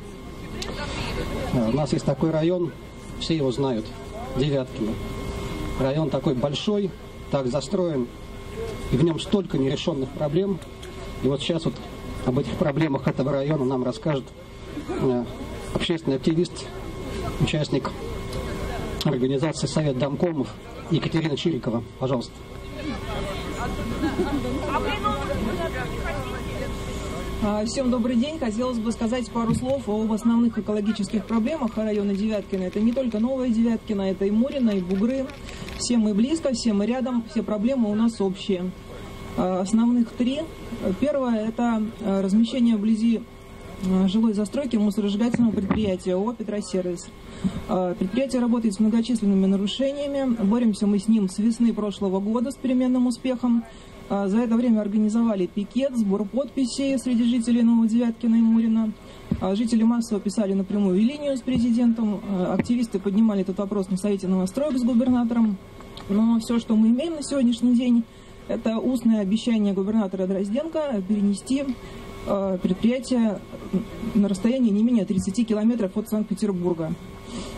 А, у нас есть такой район, все его знают, Девяткино. Район такой большой, так застроен, и в нем столько нерешенных проблем. И вот сейчас вот об этих проблемах этого района нам расскажет э, общественный активист, участник организации Совет Домкомов Екатерина Чирикова. Пожалуйста. А, всем добрый день. Хотелось бы сказать пару слов об основных экологических проблемах района Девяткина. Это не только Новая Девяткина, это и Мурина, и Бугры. Все мы близко, все мы рядом, все проблемы у нас общие. А, основных три. Первое – это а, размещение вблизи жилой застройки мусоросжигательного предприятия ООО «Петросервис». Предприятие работает с многочисленными нарушениями. Боремся мы с ним с весны прошлого года с переменным успехом. А, за это время организовали пикет, сбор подписей среди жителей Новодевяткина и Мурина. А, жители массово писали напрямую линию с президентом. А, активисты поднимали этот вопрос на Совете новостроек с губернатором. Но все, что мы имеем на сегодняшний день, это устное обещание губернатора Дрозденко перенести предприятие на расстоянии не менее 30 километров от Санкт-Петербурга.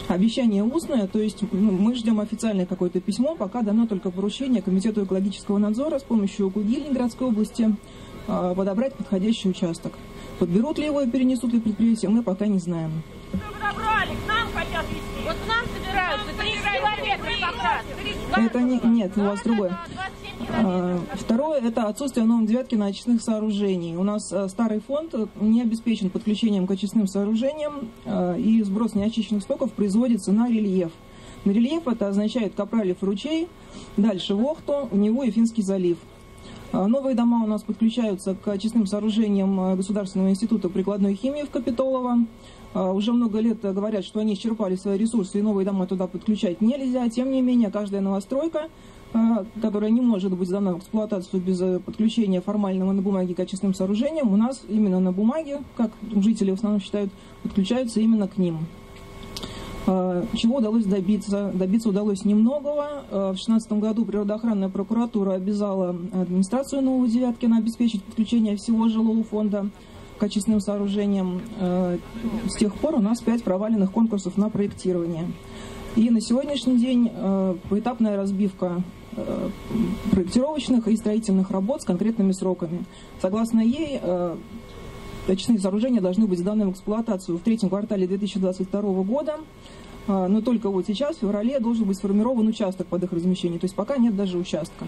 Обещание устное, то есть ну, мы ждем официальное какое-то письмо, пока дано только поручение Комитету экологического надзора с помощью УКУГИ Ленинградской области э, подобрать подходящий участок. Подберут ли его и перенесут ли предприятие, мы пока не знаем. Подобрали, к нам хотят везти. Вот к нам собираются, 30 километров как раз. Это не, нет, у вас другое. А, второе – это отсутствие в Новом Девятке очистных сооружений. У нас а, старый фонд не обеспечен подключением к очистным сооружениям, а, и сброс неочищенных стоков производится на рельеф. На рельеф это означает Капралев ручей, дальше Вохту, Неву и Финский залив. Новые дома у нас подключаются к очистным сооружениям Государственного института прикладной химии в Капитолово. Уже много лет говорят, что они исчерпали свои ресурсы и новые дома туда подключать нельзя. Тем не менее, каждая новостройка которая не может быть сдана в эксплуатацию без э, подключения формального на бумаге качественным сооружениям, у нас именно на бумаге, как жители в основном считают, подключаются именно к ним. А, чего удалось добиться? Добиться удалось немногого. А, в 2016 году природоохранная прокуратура обязала администрацию Нового Девяткина обеспечить подключение всего жилого фонда качественным сооружениям. С тех пор у нас пять проваленных конкурсов на проектирование. И на сегодняшний день поэтапная разбивка проектировочных и строительных работ с конкретными сроками. Согласно ей, э, очистные сооружения должны быть сданы в эксплуатацию в третьем квартале 2022 года, э, но только вот сейчас, в феврале, должен быть сформирован участок под их размещение, то есть пока нет даже участка.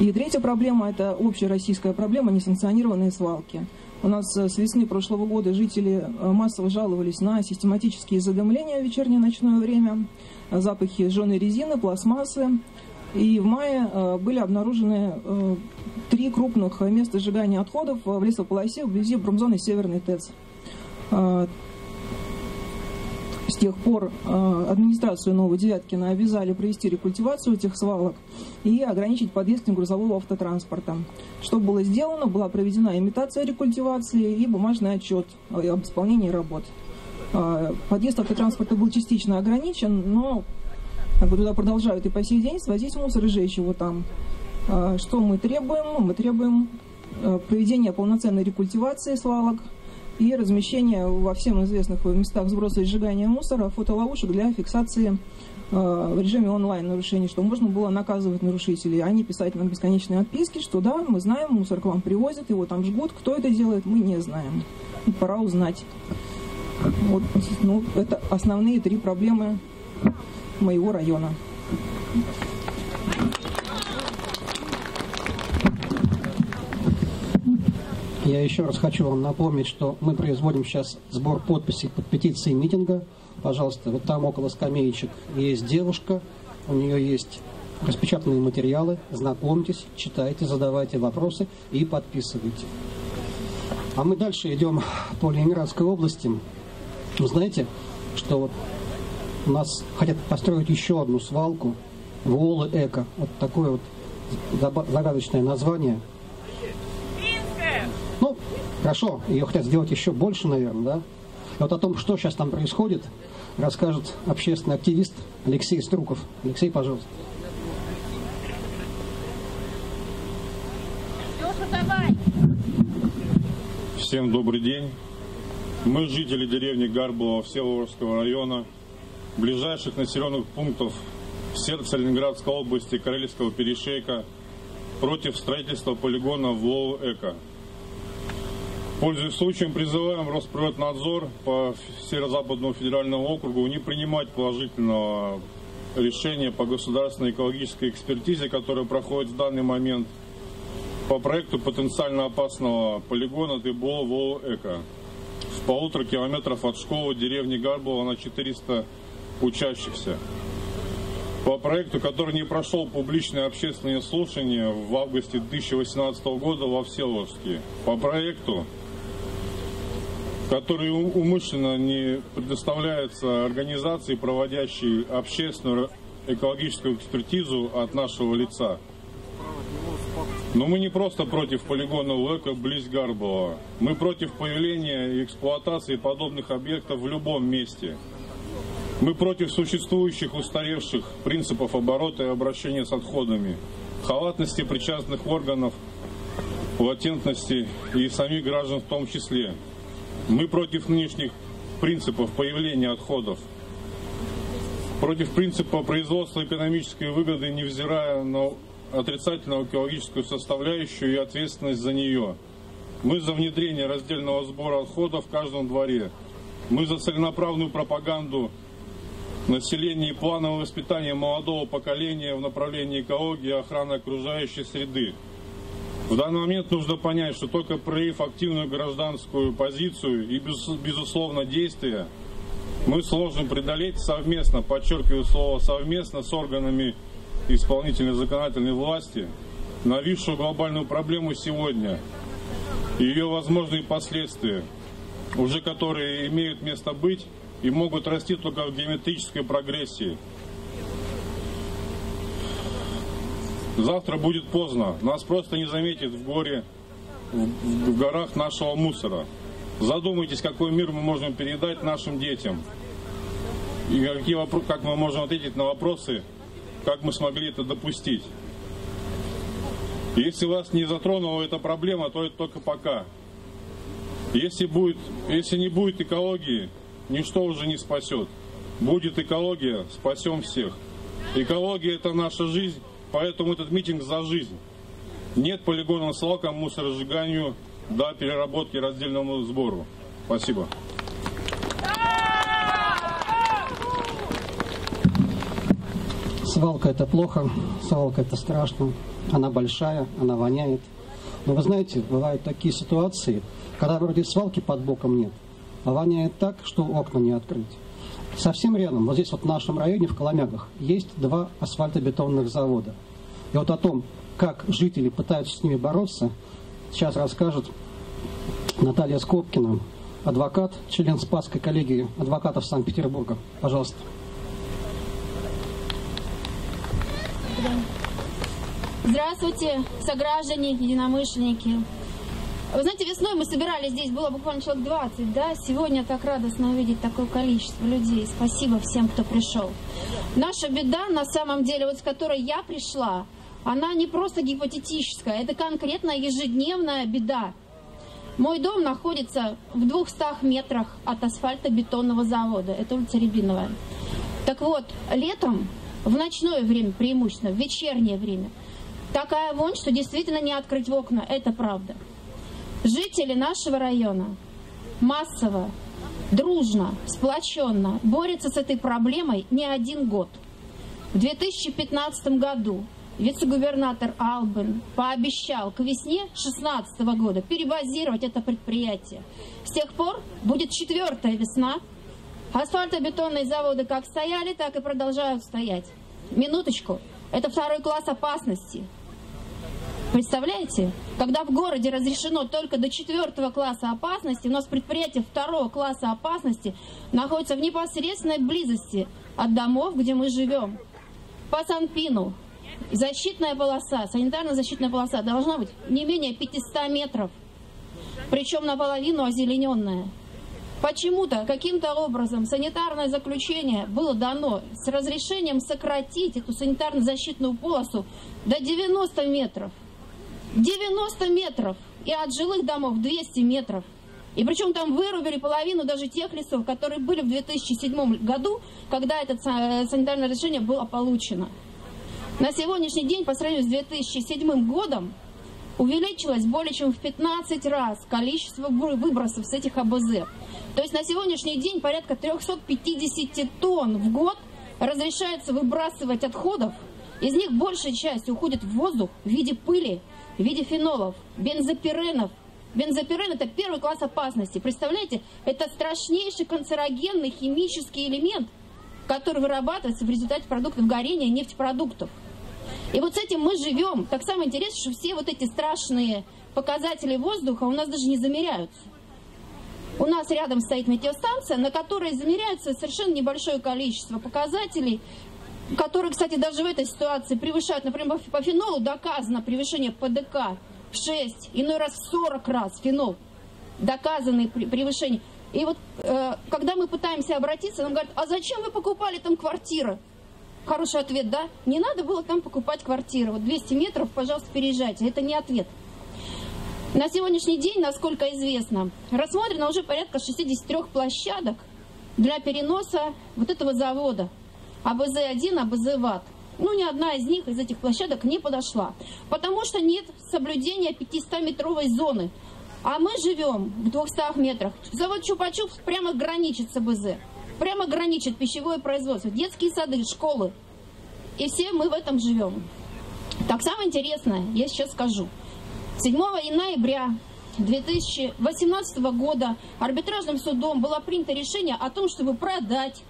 И третья проблема – это общая российская проблема – несанкционированные свалки. У нас с весны прошлого года жители массово жаловались на систематические задымления в вечернее ночное время, запахи жженой резины, пластмассы, и в мае э, были обнаружены э, три крупных места сжигания отходов в лесополосе вблизи промзоны Северный ТЭЦ. Э, с тех пор администрацию Нового Девяткина обязали провести рекультивацию этих свалок и ограничить подъезд грузового автотранспорта. Что было сделано? Была проведена имитация рекультивации и бумажный отчет об исполнении работ. Подъезд автотранспорта был частично ограничен, но туда продолжают и по сей день свозить мусор и жечь его там. А, что мы требуем? Мы требуем э, проведения полноценной рекультивации свалок и размещения во всем известных местах сброса и сжигания мусора фотоловушек для фиксации э, в режиме онлайн нарушений, чтобы можно было наказывать нарушителей, а не писать нам бесконечные отписки, что да, мы знаем, мусор к вам привозят, его там жгут, кто это делает, мы не знаем. Пора узнать. Вот, ну, это основные три проблемы моего района. Я еще раз хочу вам напомнить, что мы производим сейчас сбор подписей под петицией митинга. Пожалуйста, вот там около скамеечек есть девушка, у нее есть распечатанные материалы. Знакомьтесь, читайте, задавайте вопросы и подписывайте. А мы дальше идем по Ленинградской области. Вы знаете, что вот у нас хотят построить еще одну свалку, Волы Эко. Вот такое вот загадочное название. Ну, хорошо, ее хотят сделать еще больше, наверное, да? И вот о том, что сейчас там происходит, расскажет общественный активист Алексей Струков. Алексей, пожалуйста. Всем добрый день. Мы жители деревни Гарбово Всеволожского района – ближайших населенных пунктов в сердце Ленинградской области Карелийского перешейка против строительства полигона в Лоу-Эко. Пользуясь случаем, призываем Росприроднадзор по Северо-Западному федеральному округу не принимать положительного решения по государственной экологической экспертизе, которая проходит в данный момент, по проекту потенциально опасного полигона ДБО ВО «Эко» в полутора километров от школы деревни Гарбова на 400 учащихся. По проекту, который не прошел публичное общественное слушание в августе 2018 года во Всеволожске. По проекту, который умышленно не предоставляется организации, проводящей общественную экологическую экспертизу от нашего лица. Но мы не просто против полигона УЭКа близ Гарбова. Мы против появления и эксплуатации подобных объектов в любом месте. Мы против существующих устаревших принципов оборота и обращения с отходами, халатности причастных органов, латентности и самих граждан в том числе. Мы против нынешних принципов появления отходов, против принципа производства экономической выгоды, невзирая на отрицательную экологическую составляющую и ответственность за нее. Мы за внедрение раздельного сбора отходов в каждом дворе. Мы за целенаправленную пропаганду населения и плановое воспитание молодого поколения в направлении экологии и охраны окружающей среды. В данный момент нужно понять, что только проявив активную гражданскую позицию и, безусловно, действия, мы сможем преодолеть совместно, подчеркиваю слово совместно, с органами исполнительной законодательной власти нависшую глобальную проблему сегодня и ее возможные последствия, уже которые имеют место быть и могут расти только в геометрической прогрессии. Завтра будет поздно, нас просто не заметит в горе, в, в горах нашего мусора. Задумайтесь, какой мир мы можем передать нашим детям. И какие, как мы можем ответить на вопросы, как мы смогли это допустить. Если вас не затронула эта проблема, то это только пока. Если, будет, если не будет экологии, ничто уже не спасет. Будет экология, спасем всех. Экология – это наша жизнь, поэтому этот митинг за жизнь. Нет полигона с лаком, мусоросжиганию, да переработке раздельному сбору. Спасибо. Свалка это плохо, свалка это страшно, она большая, она воняет. Но вы знаете, бывают такие ситуации, когда вроде свалки под боком нет, воняет так, что окна не открыть. Совсем рядом, вот здесь вот в нашем районе, в Коломягах, есть два асфальтобетонных завода. И вот о том, как жители пытаются с ними бороться, сейчас расскажет Наталья Скобкина, адвокат, член Спасской коллегии адвокатов Санкт-Петербурга. Пожалуйста. Здравствуйте, сограждане, единомышленники. Вы знаете, весной мы собирались здесь, было буквально человек 20, да? Сегодня так радостно увидеть такое количество людей. Спасибо всем, кто пришел. Наша беда, на самом деле, вот с которой я пришла, она не просто гипотетическая, это конкретно ежедневная беда. Мой дом находится в 200 метрах от асфальтобетонного завода, это улица Рябиновая. Так вот, летом в ночное время преимущественно, в вечернее время. Такая вонь, что действительно не открыть в окна, это правда. Жители нашего района массово, дружно, сплоченно борются с этой проблемой не один год. В 2015 году вице-губернатор Албен пообещал к весне 2016 года перебазировать это предприятие. С тех пор будет четвертая весна, Асфальтобетонные заводы как стояли, так и продолжают стоять. Минуточку. Это второй класс опасности. Представляете? Когда в городе разрешено только до четвертого класса опасности, у нас предприятие второго класса опасности находится в непосредственной близости от домов, где мы живем. По Санпину защитная полоса, санитарно-защитная полоса должна быть не менее 500 метров, причем наполовину озелененная. Почему-то, каким-то образом санитарное заключение было дано с разрешением сократить эту санитарно-защитную полосу до 90 метров. 90 метров! И от жилых домов 200 метров. И причем там вырубили половину даже тех лесов, которые были в 2007 году, когда это санитарное разрешение было получено. На сегодняшний день, по сравнению с 2007 годом, увеличилось более чем в 15 раз количество выбросов с этих АБЗ. То есть на сегодняшний день порядка 350 тонн в год разрешается выбрасывать отходов. Из них большая часть уходит в воздух в виде пыли, в виде фенолов, бензопиренов. Бензопирен – это первый класс опасности. Представляете, это страшнейший канцерогенный химический элемент, который вырабатывается в результате продуктов горения нефтепродуктов. И вот с этим мы живем. Так самое интересное, что все вот эти страшные показатели воздуха у нас даже не замеряются. У нас рядом стоит метеостанция, на которой замеряется совершенно небольшое количество показателей, которые, кстати, даже в этой ситуации превышают, например, по фенолу доказано превышение ПДК в 6, иной раз в 40 раз фенол, доказанные превышения. И вот э, когда мы пытаемся обратиться, нам говорят, а зачем вы покупали там квартиры? Хороший ответ, да? Не надо было там покупать квартиру. Вот 200 метров, пожалуйста, переезжайте. Это не ответ. На сегодняшний день, насколько известно, рассмотрено уже порядка 63 площадок для переноса вот этого завода АБЗ-1, АБЗ-ВАТ. Ну, ни одна из них, из этих площадок не подошла, потому что нет соблюдения 500-метровой зоны. А мы живем в 200 метрах. Завод Чупа-Чупс прямо граничит с АБЗ. Прямо граничит пищевое производство. Детские сады, школы. И все мы в этом живем. Так, самое интересное, я сейчас скажу. 7 ноября 2018 года арбитражным судом было принято решение о том, чтобы продать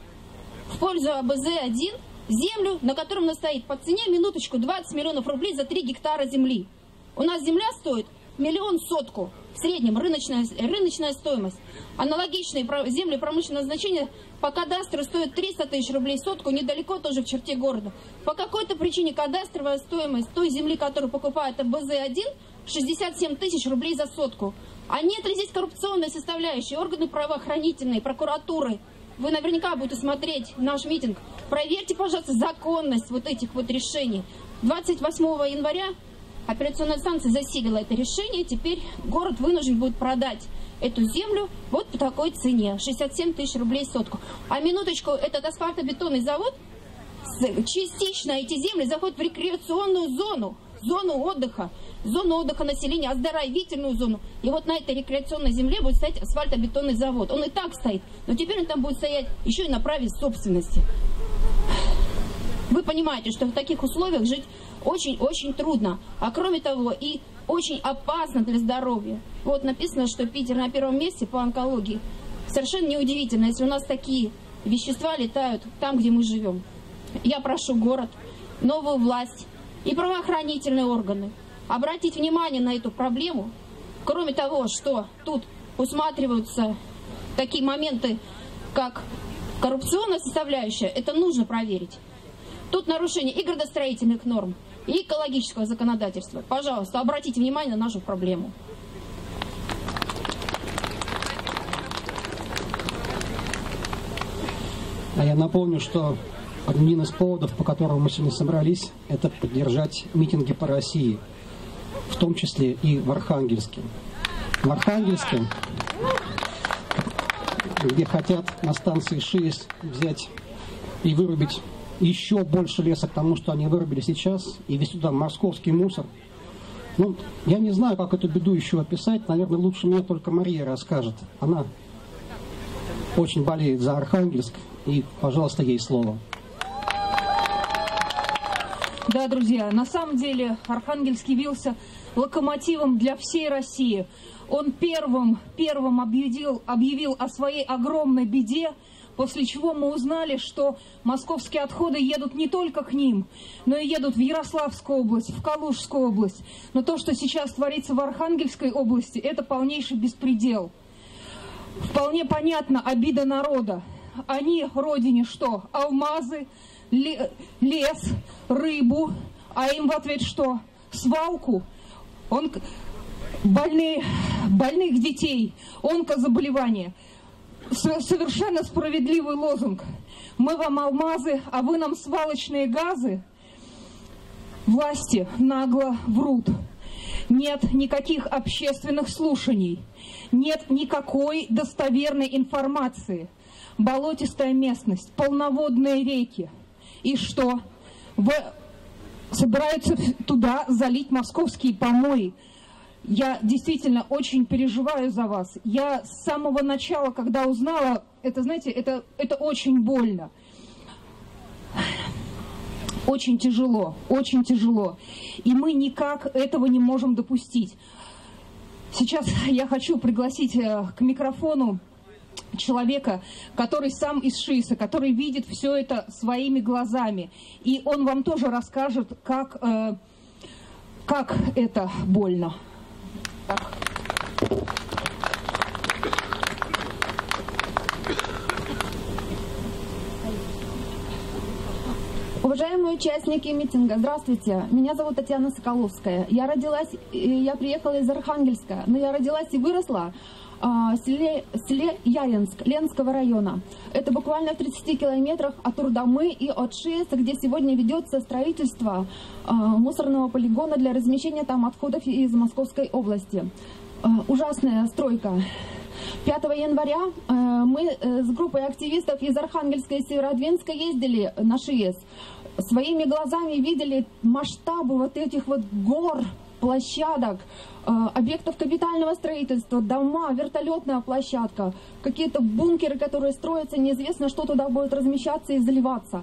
в пользу АБЗ-1 землю, на котором она стоит по цене, минуточку, 20 миллионов рублей за 3 гектара земли. У нас земля стоит миллион сотку, в среднем рыночная, рыночная стоимость. Аналогичные земли промышленного значения по кадастру стоят 300 тысяч рублей сотку, недалеко тоже в черте города. По какой-то причине кадастровая стоимость той земли, которую покупает АБЗ-1, 67 тысяч рублей за сотку. А нет ли здесь коррупционной составляющей? Органы правоохранительные, прокуратуры. Вы наверняка будете смотреть наш митинг. Проверьте, пожалуйста, законность вот этих вот решений. 28 января операционная станция засилила это решение. Теперь город вынужден будет продать эту землю вот по такой цене. 67 тысяч рублей сотку. А минуточку, этот асфальтобетонный завод, частично эти земли заходят в рекреационную зону, зону отдыха зону отдыха населения, оздоровительную зону. И вот на этой рекреационной земле будет стоять асфальтобетонный завод. Он и так стоит, но теперь он там будет стоять еще и на праве собственности. Вы понимаете, что в таких условиях жить очень-очень трудно. А кроме того, и очень опасно для здоровья. Вот написано, что Питер на первом месте по онкологии. Совершенно неудивительно, если у нас такие вещества летают там, где мы живем. Я прошу город, новую власть и правоохранительные органы обратить внимание на эту проблему. Кроме того, что тут усматриваются такие моменты, как коррупционная составляющая, это нужно проверить. Тут нарушение и градостроительных норм, и экологического законодательства. Пожалуйста, обратите внимание на нашу проблему. А я напомню, что один из поводов, по которому мы сегодня собрались, это поддержать митинги по России – в том числе и в Архангельске. В Архангельске, где хотят на станции 6 взять и вырубить еще больше леса к тому, что они вырубили сейчас, и везти туда московский мусор. Ну, я не знаю, как эту беду еще описать. Наверное, лучше мне только Мария расскажет. Она очень болеет за Архангельск. И, пожалуйста, ей слово. Да, друзья, на самом деле Архангельск явился локомотивом для всей России. Он первым, первым объявил, объявил о своей огромной беде, после чего мы узнали, что московские отходы едут не только к ним, но и едут в Ярославскую область, в Калужскую область. Но то, что сейчас творится в Архангельской области, это полнейший беспредел. Вполне понятно обида народа. Они родине что? Алмазы, лес, рыбу, а им в ответ что? Свалку, он, больные, больных детей, онкозаболевания. Совершенно справедливый лозунг. Мы вам алмазы, а вы нам свалочные газы. Власти нагло врут. Нет никаких общественных слушаний. Нет никакой достоверной информации. Болотистая местность, полноводные реки. И что? В собираются туда залить московские помои. Я действительно очень переживаю за вас. Я с самого начала, когда узнала, это, знаете, это, это очень больно. очень тяжело, очень тяжело. И мы никак этого не можем допустить. Сейчас я хочу пригласить э, к микрофону человека, который сам из ШИСа, который видит все это своими глазами. И он вам тоже расскажет, как, э, как это больно. Так. Уважаемые участники митинга, здравствуйте. Меня зовут Татьяна Соколовская. Я родилась, я приехала из Архангельска, но я родилась и выросла селе, селе Яринск Ленского района. Это буквально в 30 километрах от Урдамы и от Шиеса, где сегодня ведется строительство а, мусорного полигона для размещения там отходов из Московской области. А, ужасная стройка. 5 января мы э, с группой активистов из Архангельска и Северодвинска ездили на ШИЭС. Своими глазами видели масштабы вот этих вот гор, площадок, э, объектов капитального строительства, дома, вертолетная площадка, какие-то бункеры, которые строятся, неизвестно, что туда будет размещаться и заливаться.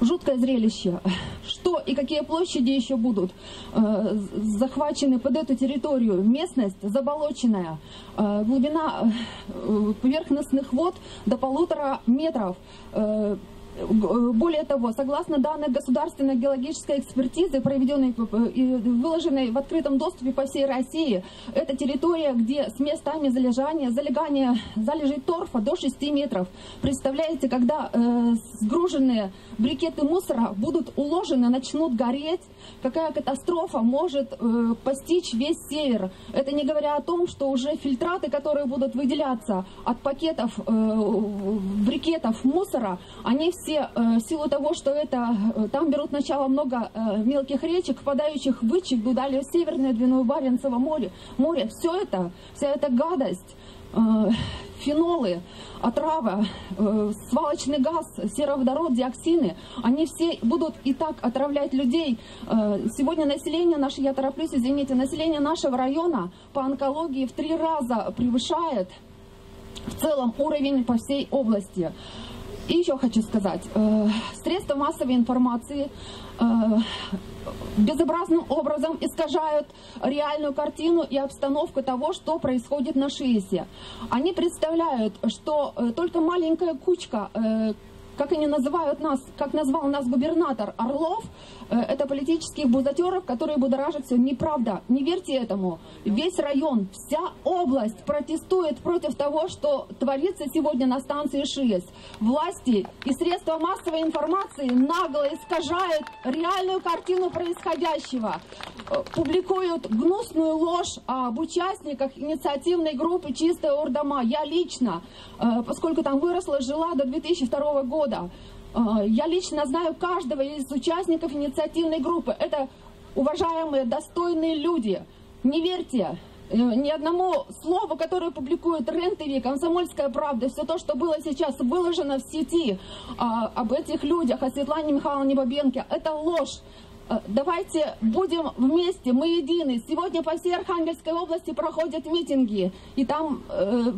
Жуткое зрелище. [LAUGHS] Что и какие площади еще будут э, захвачены под эту территорию? Местность заболоченная. Э, глубина э, поверхностных вод до полутора метров. Э, более того, согласно данным государственной геологической экспертизы, проведенной выложенной в открытом доступе по всей России, это территория, где с местами залежания, залегания залежей торфа до 6 метров. Представляете, когда э, сгруженные брикеты мусора будут уложены, начнут гореть, какая катастрофа может э, постичь весь север. Это не говоря о том, что уже фильтраты, которые будут выделяться от пакетов, э, брикетов мусора, они все э, в силу того, что это э, там берут начало много э, мелких речек, впадающих в Ичигду, далее в Северное Двиное Баренцево море, море, все это, вся эта гадость, фенолы, отрава, свалочный газ, сероводород, диоксины, они все будут и так отравлять людей. Сегодня население наше, я тороплюсь, извините, население нашего района по онкологии в три раза превышает в целом уровень по всей области. И еще хочу сказать, э, средства массовой информации э, безобразным образом искажают реальную картину и обстановку того, что происходит на ШИЭСе. Они представляют, что э, только маленькая кучка как они называют нас, как назвал нас губернатор Орлов, э, это политических бузатеров, которые будоражат все. Неправда, не верьте этому. Весь район, вся область протестует против того, что творится сегодня на станции ШИЭС. Власти и средства массовой информации нагло искажают реальную картину происходящего. Э, публикуют гнусную ложь об участниках инициативной группы «Чистая Урдама». Я лично, э, поскольку там выросла, жила до 2002 года, я лично знаю каждого из участников инициативной группы. Это уважаемые, достойные люди. Не верьте э, ни одному слову, которое публикует РЕН-ТВ, «Комсомольская правда», все то, что было сейчас выложено в сети а, об этих людях, о Светлане Михайловне Бабенке, это ложь. Э, давайте будем вместе, мы едины. Сегодня по всей Архангельской области проходят митинги, и там, э,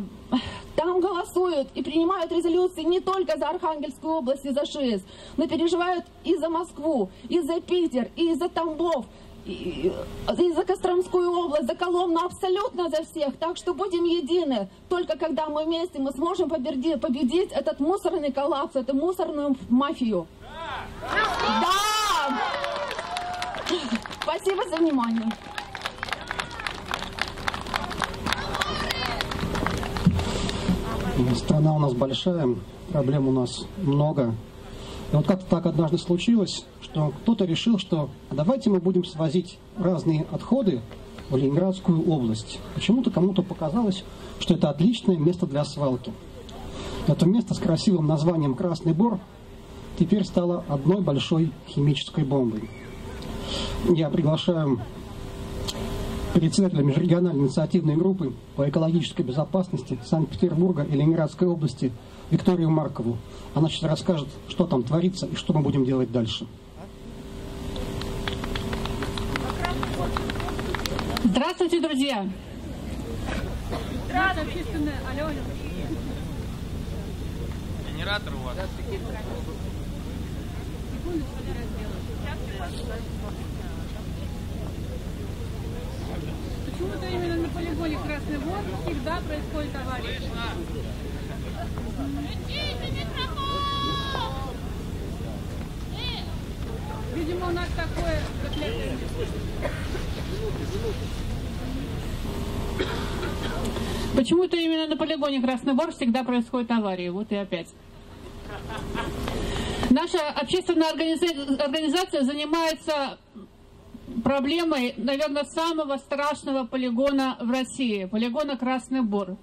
там голосуют и принимают резолюции не только за Архангельскую область и за ШИС, но переживают и за Москву, и за Питер, и за Тамбов, и, и за Костромскую область, за Коломну, абсолютно за всех. Так что будем едины. Только когда мы вместе, мы сможем победить, победить этот мусорный коллапс, эту мусорную мафию. Да! да! Спасибо за внимание. Страна у нас большая, проблем у нас много. И вот как-то так однажды случилось, что кто-то решил, что давайте мы будем свозить разные отходы в Ленинградскую область. Почему-то кому-то показалось, что это отличное место для свалки. Это место с красивым названием «Красный Бор» теперь стало одной большой химической бомбой я приглашаю председателя межрегиональной инициативной группы по экологической безопасности Санкт-Петербурга и Ленинградской области Викторию Маркову. Она сейчас расскажет, что там творится и что мы будем делать дальше. Здравствуйте, друзья! Здравствуйте! Генератор у вас. Почему-то именно на полигоне Красный Вор всегда происходит авария. Видимо, у нас такое заклятое Почему-то именно на полигоне Красный Бор всегда происходят аварии. Вот и опять. Наша общественная организация занимается проблемой, наверное, самого страшного полигона в России, полигона Красный Бор.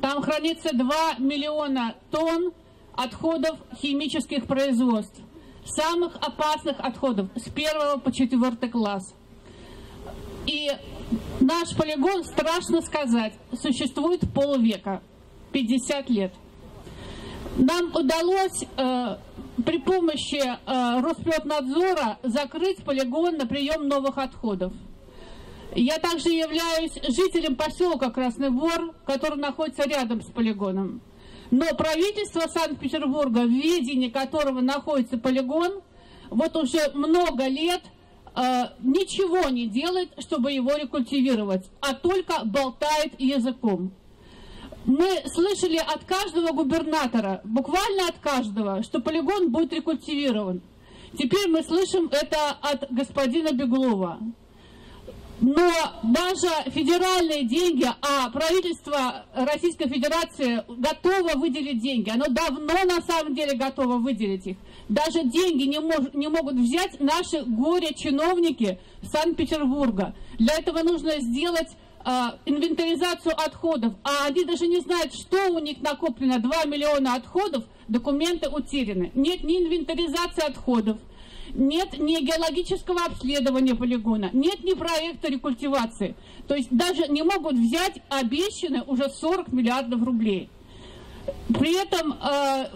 Там хранится 2 миллиона тонн отходов химических производств, самых опасных отходов с первого по четвертый класс. И наш полигон, страшно сказать, существует полвека, 50 лет. Нам удалось э, при помощи э, Росприроднадзора закрыть полигон на прием новых отходов. Я также являюсь жителем поселка Красный Бор, который находится рядом с полигоном. Но правительство Санкт-Петербурга, в ведении которого находится полигон, вот уже много лет э, ничего не делает, чтобы его рекультивировать, а только болтает языком. Мы слышали от каждого губернатора, буквально от каждого, что полигон будет рекультивирован. Теперь мы слышим это от господина Беглова. Но даже федеральные деньги, а правительство Российской Федерации готово выделить деньги, оно давно на самом деле готово выделить их. Даже деньги не, мож, не могут взять наши горе-чиновники Санкт-Петербурга. Для этого нужно сделать инвентаризацию отходов, а они даже не знают, что у них накоплено, 2 миллиона отходов, документы утеряны. Нет ни инвентаризации отходов, нет ни геологического обследования полигона, нет ни проекта рекультивации. То есть даже не могут взять обещанные уже 40 миллиардов рублей. При этом э,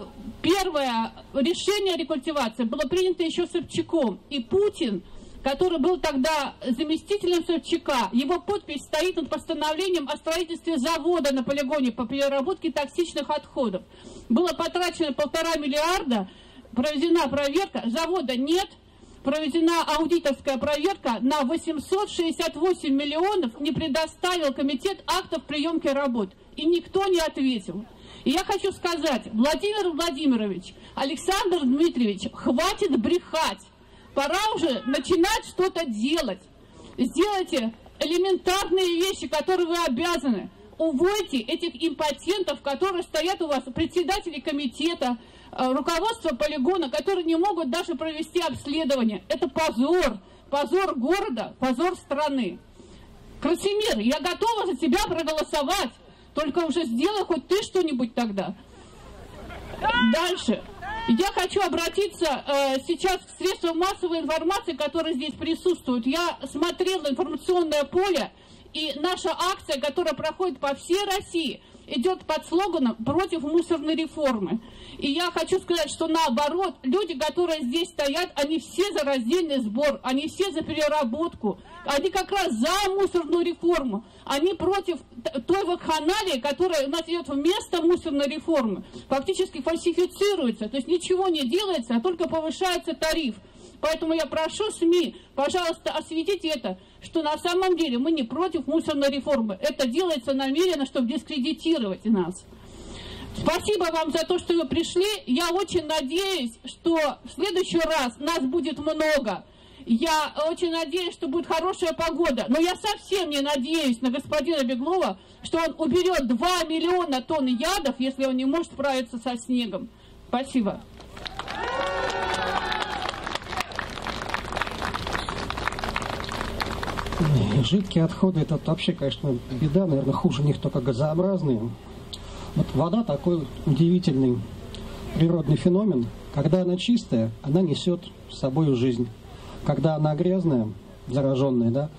первое решение рекультивации было принято еще Собчаком. И Путин, который был тогда заместителем Собчака, его подпись стоит над постановлением о строительстве завода на полигоне по переработке токсичных отходов. Было потрачено полтора миллиарда, проведена проверка, завода нет, проведена аудиторская проверка на 868 миллионов не предоставил комитет актов приемки работ. И никто не ответил. И я хочу сказать, Владимир Владимирович, Александр Дмитриевич, хватит брехать. Пора уже начинать что-то делать. Сделайте элементарные вещи, которые вы обязаны. Увольте этих импотентов, которые стоят у вас, председатели комитета, Э, руководство полигона, которые не могут даже провести обследование. Это позор. Позор города, позор страны. Красимир, я готова за тебя проголосовать. Только уже сделай хоть ты что-нибудь тогда. Дальше. Я хочу обратиться э, сейчас к средствам массовой информации, которые здесь присутствуют. Я смотрела информационное поле, и наша акция, которая проходит по всей России, идет под слоганом «Против мусорной реформы». И я хочу сказать, что наоборот, люди, которые здесь стоят, они все за раздельный сбор, они все за переработку, они как раз за мусорную реформу, они против той вакханалии, которая у нас идет вместо мусорной реформы, фактически фальсифицируется, то есть ничего не делается, а только повышается тариф. Поэтому я прошу СМИ, пожалуйста, осветите это, что на самом деле мы не против мусорной реформы. Это делается намеренно, чтобы дискредитировать нас. Спасибо вам за то, что вы пришли. Я очень надеюсь, что в следующий раз нас будет много. Я очень надеюсь, что будет хорошая погода. Но я совсем не надеюсь на господина Беглова, что он уберет 2 миллиона тонн ядов, если он не может справиться со снегом. Спасибо. Жидкие отходы это вообще, конечно, беда, наверное, хуже них только газообразные. Вот вода такой удивительный природный феномен. Когда она чистая, она несет с собой жизнь. Когда она грязная, зараженная, да,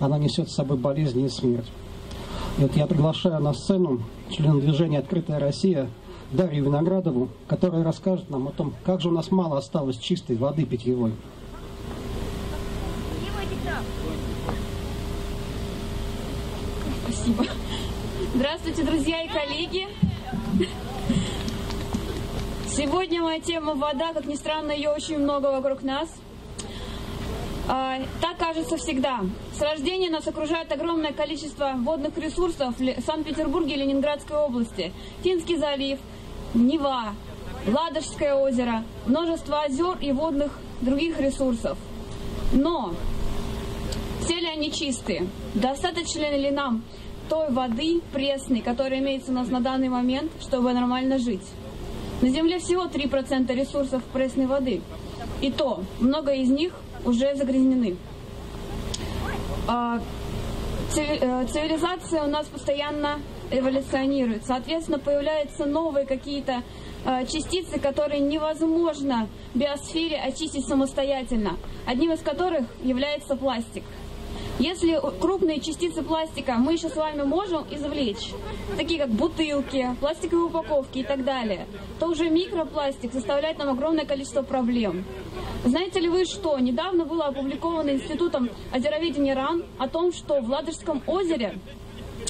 она несет с собой болезни и смерть. И вот я приглашаю на сцену члена движения «Открытая Россия» Дарью Виноградову, которая расскажет нам о том, как же у нас мало осталось чистой воды питьевой. Спасибо. Здравствуйте, друзья и коллеги. Сегодня моя тема вода, как ни странно, ее очень много вокруг нас. А, так кажется всегда. С рождения нас окружает огромное количество водных ресурсов в Санкт-Петербурге и Ленинградской области. Финский залив, Нева, Ладожское озеро, множество озер и водных других ресурсов. Но все ли они чистые? Достаточно ли нам той воды пресной, которая имеется у нас на данный момент, чтобы нормально жить? На Земле всего 3% ресурсов пресной воды. И то, много из них уже загрязнены. А, э, цивилизация у нас постоянно эволюционирует. Соответственно, появляются новые какие-то э, частицы, которые невозможно в биосфере очистить самостоятельно, одним из которых является пластик. Если крупные частицы пластика мы еще с вами можем извлечь, такие как бутылки, пластиковые упаковки и так далее, то уже микропластик составляет нам огромное количество проблем. Знаете ли вы, что недавно было опубликовано Институтом озероведения РАН о том, что в Ладожском озере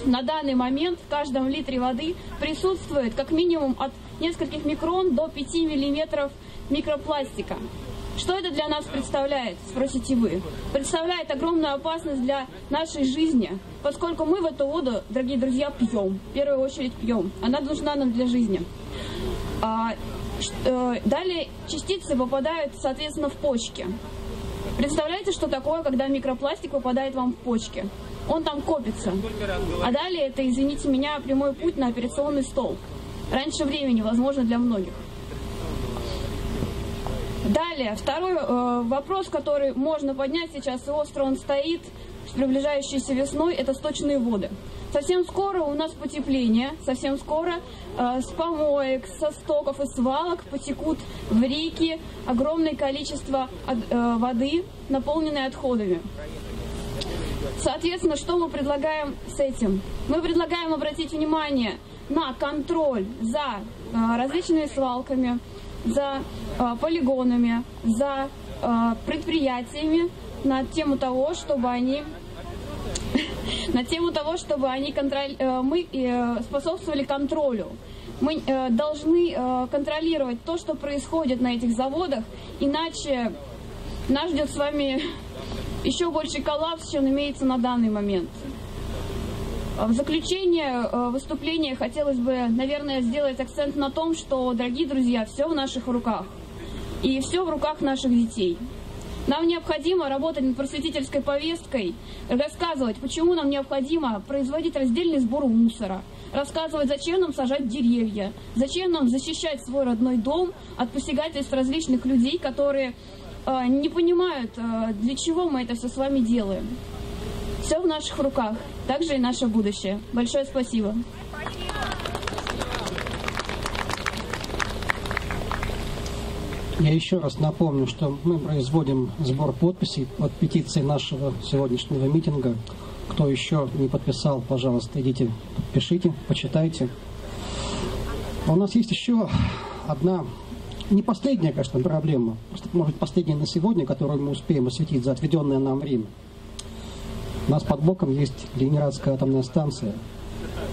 на данный момент в каждом литре воды присутствует как минимум от нескольких микрон до 5 миллиметров микропластика. Что это для нас представляет, спросите вы? Представляет огромную опасность для нашей жизни, поскольку мы в эту воду, дорогие друзья, пьем. В первую очередь пьем. Она нужна нам для жизни. А, э, далее частицы попадают, соответственно, в почки. Представляете, что такое, когда микропластик попадает вам в почки? Он там копится. А далее это, извините меня, прямой путь на операционный стол. Раньше времени, возможно, для многих. Далее, второй э, вопрос, который можно поднять сейчас, и остро он стоит с приближающейся весной, это сточные воды. Совсем скоро у нас потепление, совсем скоро э, с помоек, со стоков и свалок потекут в реки огромное количество э, воды, наполненной отходами. Соответственно, что мы предлагаем с этим? Мы предлагаем обратить внимание на контроль за э, различными свалками, за э, полигонами, за э, предприятиями на тему того, чтобы они [LAUGHS] на тему того, чтобы они контроль, э, мы э, способствовали контролю. Мы э, должны контролировать то, что происходит на этих заводах, иначе нас ждет с вами [LAUGHS] еще больше коллапс, чем имеется на данный момент. А в заключение э, выступления хотелось бы, наверное, сделать акцент на том, что, дорогие друзья, все в наших руках. И все в руках наших детей. Нам необходимо работать над просветительской повесткой, рассказывать, почему нам необходимо производить раздельный сбор мусора, рассказывать, зачем нам сажать деревья, зачем нам защищать свой родной дом от посягательств различных людей, которые э, не понимают, э, для чего мы это все с вами делаем. Все в наших руках, также и наше будущее. Большое спасибо. Я еще раз напомню, что мы производим сбор подписей под петицией нашего сегодняшнего митинга. Кто еще не подписал, пожалуйста, идите, подпишите, почитайте. А у нас есть еще одна, не последняя, конечно, проблема, может последняя на сегодня, которую мы успеем осветить за отведенное нам время – у нас под боком есть Ленинградская атомная станция.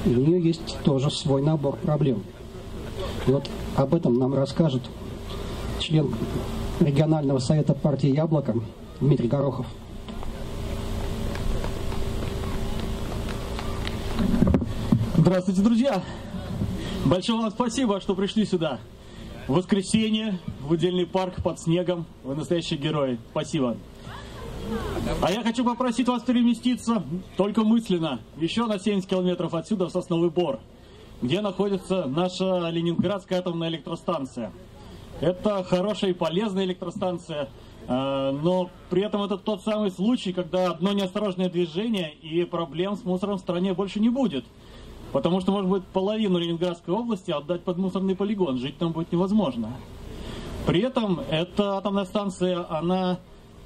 И у нее есть тоже свой набор проблем. И вот об этом нам расскажет член регионального совета партии «Яблоко» Дмитрий Горохов. Здравствуйте, друзья! Большое вам спасибо, что пришли сюда. В воскресенье, в удельный парк под снегом. Вы настоящий герой. Спасибо. А я хочу попросить вас переместиться только мысленно, еще на 70 километров отсюда, в Сосновый Бор, где находится наша Ленинградская атомная электростанция. Это хорошая и полезная электростанция, э, но при этом это тот самый случай, когда одно неосторожное движение и проблем с мусором в стране больше не будет. Потому что, может быть, половину Ленинградской области отдать под мусорный полигон, жить там будет невозможно. При этом эта атомная станция, она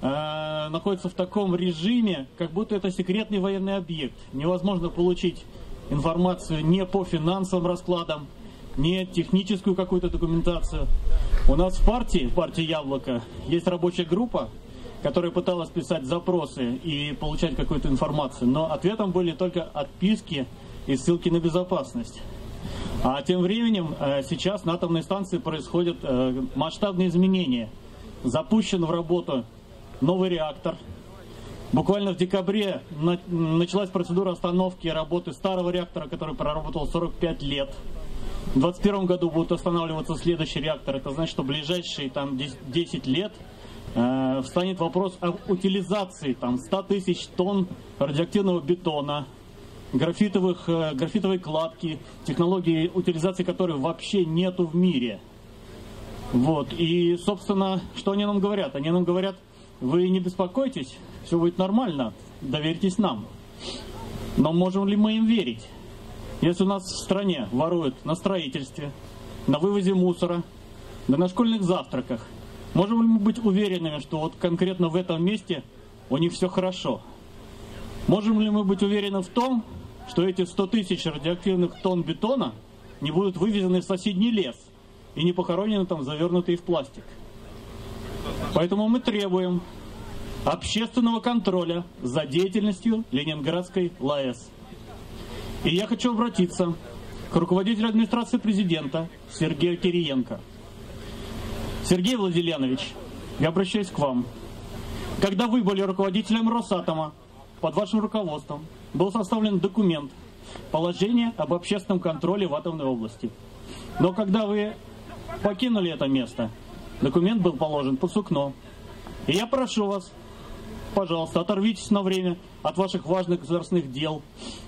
э, находится в таком режиме, как будто это секретный военный объект. Невозможно получить информацию не по финансовым раскладам, не техническую какую-то документацию. У нас в партии, в партии Яблоко, есть рабочая группа, которая пыталась писать запросы и получать какую-то информацию, но ответом были только отписки и ссылки на безопасность. А тем временем э, сейчас на атомной станции происходят э, масштабные изменения. Запущен в работу новый реактор. Буквально в декабре началась процедура остановки работы старого реактора, который проработал 45 лет. В 2021 году будет останавливаться следующий реактор. Это значит, что ближайшие там 10 лет э, встанет вопрос об утилизации там 100 тысяч тонн радиоактивного бетона, графитовых, э, графитовой кладки, технологии утилизации которой вообще нету в мире. Вот. И, собственно, что они нам говорят? Они нам говорят, вы не беспокойтесь, все будет нормально, доверьтесь нам. Но можем ли мы им верить? Если у нас в стране воруют на строительстве, на вывозе мусора, да на школьных завтраках, можем ли мы быть уверенными, что вот конкретно в этом месте у них все хорошо? Можем ли мы быть уверены в том, что эти 100 тысяч радиоактивных тонн бетона не будут вывезены в соседний лес и не похоронены там, завернутые в пластик? Поэтому мы требуем общественного контроля за деятельностью Ленинградской ЛАЭС. И я хочу обратиться к руководителю администрации президента Сергею Кириенко. Сергей Владимирович, я обращаюсь к вам. Когда вы были руководителем Росатома, под вашим руководством был составлен документ «Положение об общественном контроле в атомной области». Но когда вы покинули это место, документ был положен под сукно. И я прошу вас, пожалуйста, оторвитесь на время от ваших важных государственных дел,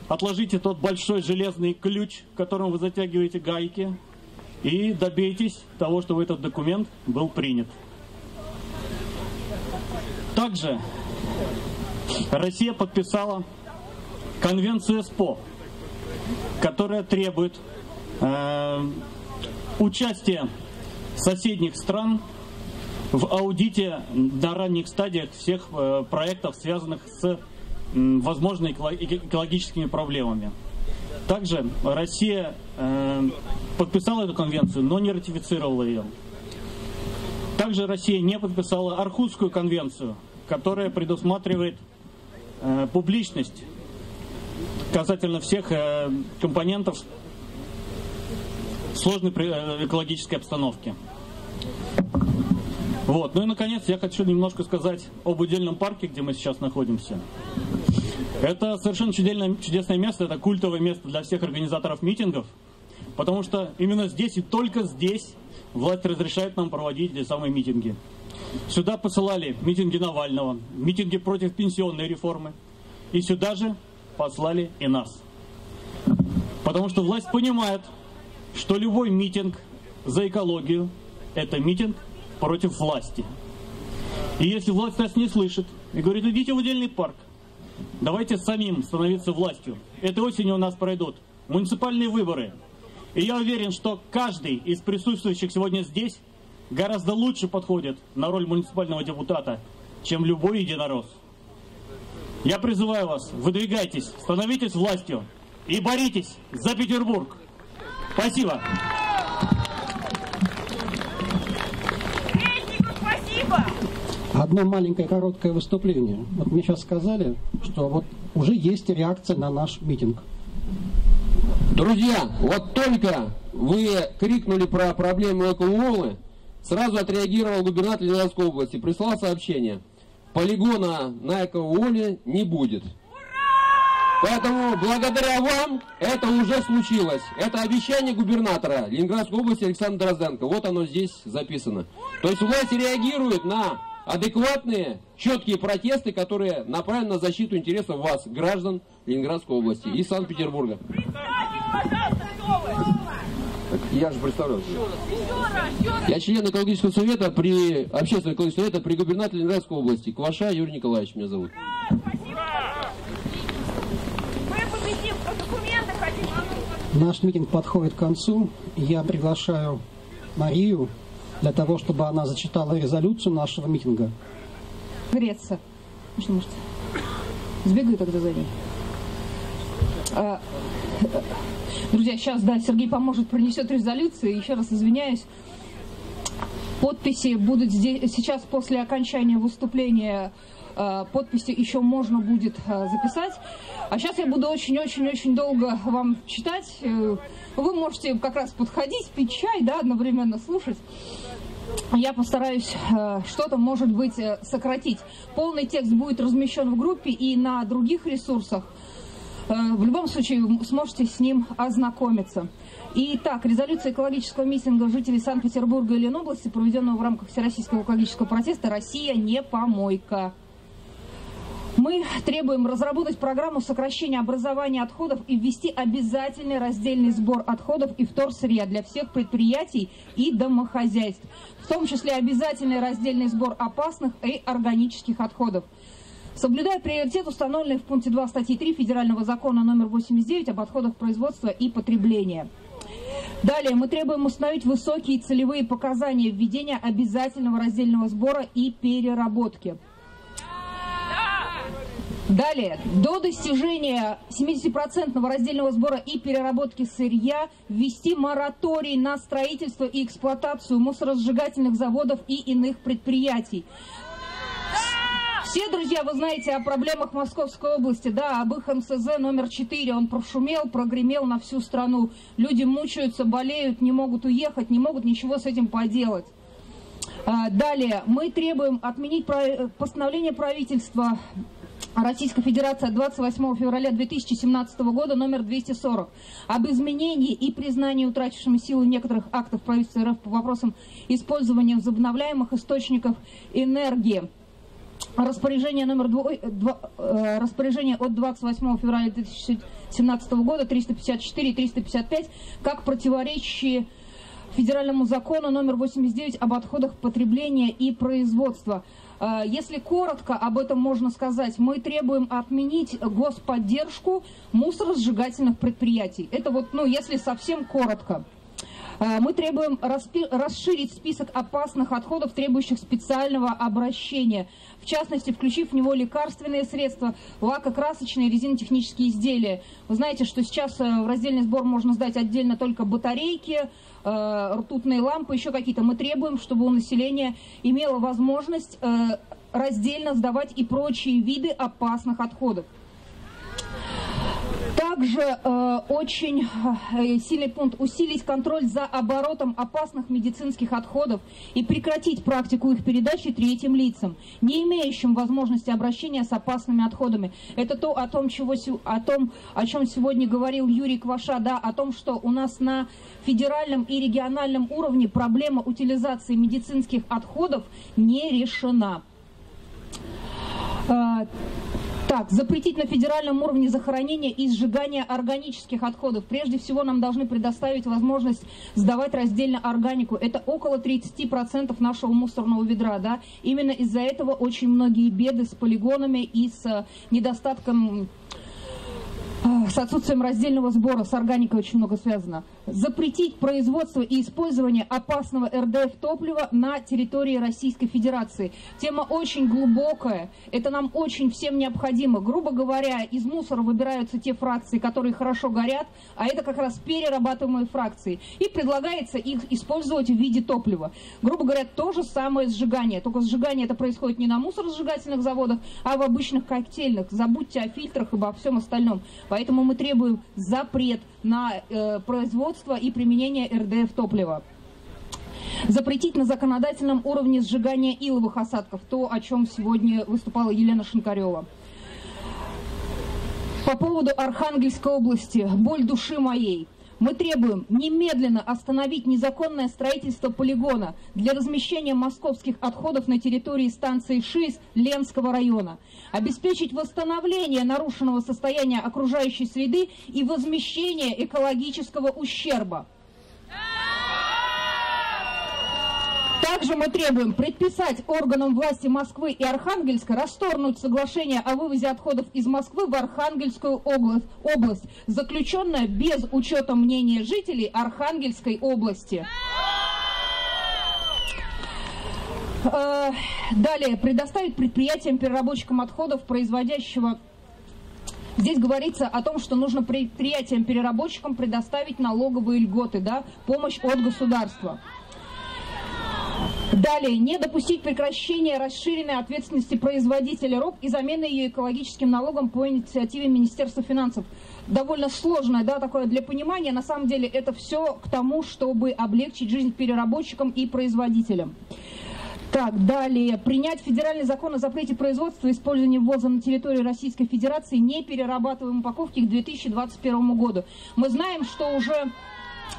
отложите тот большой железный ключ, которым вы затягиваете гайки, и добейтесь того, чтобы этот документ был принят. Также Россия подписала конвенцию СПО, которая требует э, участия соседних стран в аудите на ранних стадиях всех э, проектов, связанных с возможными экологическими проблемами. Также Россия э, подписала эту конвенцию, но не ратифицировала ее. Также Россия не подписала Архузскую конвенцию, которая предусматривает э, публичность касательно всех компонентов сложной э, экологической обстановки. Вот. Ну и, наконец, я хочу немножко сказать об удельном парке, где мы сейчас находимся. Это совершенно чудесное, чудесное место, это культовое место для всех организаторов митингов, потому что именно здесь и только здесь власть разрешает нам проводить эти самые митинги. Сюда посылали митинги Навального, митинги против пенсионной реформы, и сюда же послали и нас. Потому что власть понимает, что любой митинг за экологию – это митинг против власти. И если власть нас не слышит и говорит, идите в удельный парк, давайте самим становиться властью. Этой осенью у нас пройдут муниципальные выборы. И я уверен, что каждый из присутствующих сегодня здесь гораздо лучше подходит на роль муниципального депутата, чем любой единорос. Я призываю вас, выдвигайтесь, становитесь властью и боритесь за Петербург. Спасибо. Одно маленькое короткое выступление. Вот мне сейчас сказали, что вот уже есть реакция на наш митинг. Друзья, вот только вы крикнули про проблему экоулы, сразу отреагировал губернатор Ленинградской области, прислал сообщение. Полигона на экоуле не будет. Поэтому благодаря вам это уже случилось. Это обещание губернатора Ленинградской области Александра Дрозденко. Вот оно здесь записано. То есть власть реагирует на адекватные, четкие протесты, которые направлены на защиту интересов вас, граждан Ленинградской области и Санкт-Петербурга. Я же представляю. Я член экологического совета при общественного экологического совета при губернаторе Ленинградской области. Кваша Юрий Николаевич меня зовут. Наш митинг подходит к концу. Я приглашаю Марию для того, чтобы она зачитала резолюцию нашего митинга. Греться. Может, может. Сбегаю тогда за ней. А, друзья, сейчас, да, Сергей поможет, пронесет резолюцию. Еще раз извиняюсь. Подписи будут здесь, сейчас после окончания выступления а, подписи еще можно будет а, записать. А сейчас я буду очень-очень-очень долго вам читать. Вы можете как раз подходить, пить чай, да, одновременно слушать. я постараюсь э, что-то, может быть, э, сократить. Полный текст будет размещен в группе и на других ресурсах. Э, в любом случае, вы сможете с ним ознакомиться. Итак, резолюция экологического митинга жителей Санкт-Петербурга и Ленобласти, проведенного в рамках Всероссийского экологического протеста «Россия не помойка». Мы требуем разработать программу сокращения образования отходов и ввести обязательный раздельный сбор отходов и вторсырья для всех предприятий и домохозяйств, в том числе обязательный раздельный сбор опасных и органических отходов. Соблюдая приоритет, установленный в пункте 2 статьи 3 Федерального закона номер 89 об отходах производства и потребления. Далее мы требуем установить высокие целевые показания введения обязательного раздельного сбора и переработки. Далее, до достижения 70% раздельного сбора и переработки сырья ввести мораторий на строительство и эксплуатацию мусоросжигательных заводов и иных предприятий. Все, друзья, вы знаете о проблемах Московской области, да, об их МСЗ номер 4. Он прошумел, прогремел на всю страну. Люди мучаются, болеют, не могут уехать, не могут ничего с этим поделать. А, далее, мы требуем отменить постановление правительства Российской Федерации 28 февраля 2017 года номер 240 об изменении и признании утрачившими силу некоторых актов правительства РФ по вопросам использования возобновляемых источников энергии. Распоряжение номер 2, 2, э, распоряжение от 28 февраля 2017 года 354 и 355 как противоречащие федеральному закону номер 89 об отходах потребления и производства. Э, если коротко об этом можно сказать, мы требуем отменить господдержку мусоросжигательных предприятий. Это вот, ну, если совсем коротко. Э, мы требуем расширить список опасных отходов, требующих специального обращения. В частности, включив в него лекарственные средства, лакокрасочные, резинотехнические изделия. Вы знаете, что сейчас э, в раздельный сбор можно сдать отдельно только батарейки, э, ртутные лампы, еще какие-то. Мы требуем, чтобы у населения имело возможность раздельно сдавать и прочие виды опасных отходов. Также э, очень э, сильный пункт – усилить контроль за оборотом опасных медицинских отходов и прекратить практику их передачи третьим лицам, не имеющим возможности обращения с опасными отходами. Это то, о том, чего, о, том, о чем сегодня говорил Юрий Кваша, да, о том, что у нас на федеральном и региональном уровне проблема утилизации медицинских отходов не решена. Э, так, запретить на федеральном уровне захоронение и сжигание органических отходов. Прежде всего нам должны предоставить возможность сдавать раздельно органику. Это около 30% нашего мусорного ведра. Да? Именно из-за этого очень многие беды с полигонами и с недостатком с отсутствием раздельного сбора с органикой очень много связано. Запретить производство и использование опасного РДФ топлива на территории Российской Федерации. Тема очень глубокая, это нам очень всем необходимо. Грубо говоря, из мусора выбираются те фракции, которые хорошо горят, а это как раз перерабатываемые фракции. И предлагается их использовать в виде топлива. Грубо говоря, то же самое сжигание, только сжигание это происходит не на мусоросжигательных заводах, а в обычных коктейльных. Забудьте о фильтрах и обо всем остальном. Поэтому мы требуем запрет на э, производство и применение РДФ топлива. Запретить на законодательном уровне сжигание иловых осадков, то, о чем сегодня выступала Елена Шинкарева. По поводу Архангельской области, боль души моей – мы требуем немедленно остановить незаконное строительство полигона для размещения московских отходов на территории станции ШИС Ленского района, обеспечить восстановление нарушенного состояния окружающей среды и возмещение экологического ущерба. Также мы требуем предписать органам власти Москвы и Архангельска расторгнуть соглашение о вывозе отходов из Москвы в Архангельскую область, область заключенное без учета мнения жителей Архангельской области. Э, далее, предоставить предприятиям-переработчикам отходов, производящего Здесь говорится о том, что нужно предприятиям-переработчикам предоставить налоговые льготы, да, помощь от государства. Далее, не допустить прекращения расширенной ответственности производителя РОП и замены ее экологическим налогом по инициативе Министерства финансов. Довольно сложное, да, такое для понимания. На самом деле это все к тому, чтобы облегчить жизнь переработчикам и производителям. Так, далее. Принять федеральный закон о запрете производства и использования ввоза на территории Российской Федерации неперерабатываемой упаковки к 2021 году. Мы знаем, что уже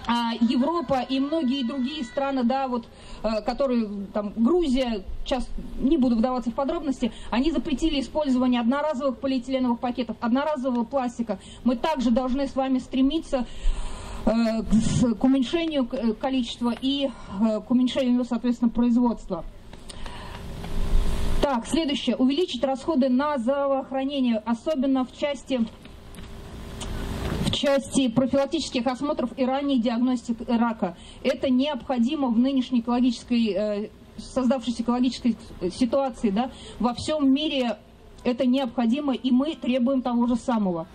а, Европа и многие другие страны, да, вот, э, которые, там, Грузия, сейчас не буду вдаваться в подробности, они запретили использование одноразовых полиэтиленовых пакетов, одноразового пластика. Мы также должны с вами стремиться э, к уменьшению э, количества и к уменьшению, соответственно, производства. Так, следующее. Увеличить расходы на здравоохранение, особенно в части части профилактических осмотров и ранней диагностики рака. Это необходимо в нынешней экологической, э, создавшейся экологической ситуации. Да? Во всем мире это необходимо, и мы требуем того же самого.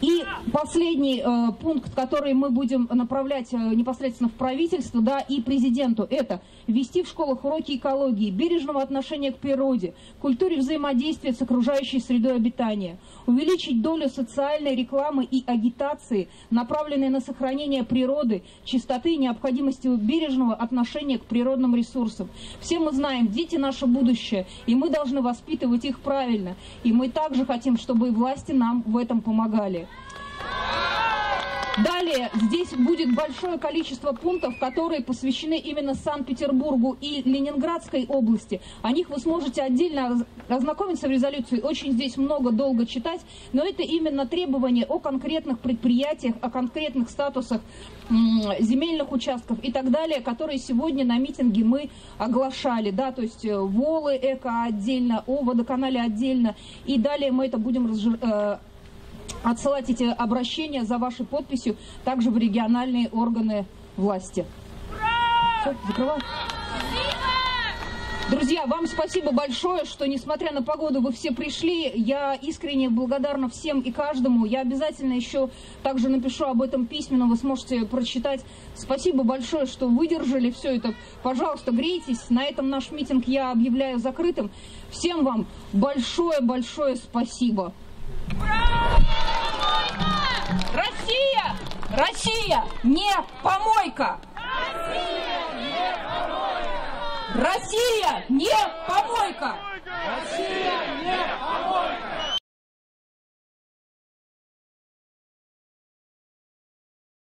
И последний э, пункт, который мы будем направлять э, непосредственно в правительство да, и президенту, это ввести в школах уроки экологии, бережного отношения к природе, культуре взаимодействия с окружающей средой обитания, увеличить долю социальной рекламы и агитации, направленной на сохранение природы, чистоты и необходимости бережного отношения к природным ресурсам. Все мы знаем, дети наше будущее, и мы должны воспитывать их правильно. И мы также хотим, чтобы и власти нам в этом помогали. Далее, здесь будет большое количество пунктов, которые посвящены именно Санкт-Петербургу и Ленинградской области. О них вы сможете отдельно ознакомиться в резолюции. Очень здесь много, долго читать. Но это именно требования о конкретных предприятиях, о конкретных статусах земельных участков и так далее, которые сегодня на митинге мы оглашали. Да, то есть э, Волы, Эко отдельно, о водоканале отдельно. И далее мы это будем разжирать э, отсылать эти обращения за вашей подписью также в региональные органы власти. Закрываю. Друзья, вам спасибо большое, что, несмотря на погоду, вы все пришли. Я искренне благодарна всем и каждому. Я обязательно еще также напишу об этом письменно, вы сможете прочитать. Спасибо большое, что выдержали все это. Пожалуйста, грейтесь. На этом наш митинг я объявляю закрытым. Всем вам большое-большое спасибо. Россия! Россия не помойка! Россия не помойка! Россия не помойка!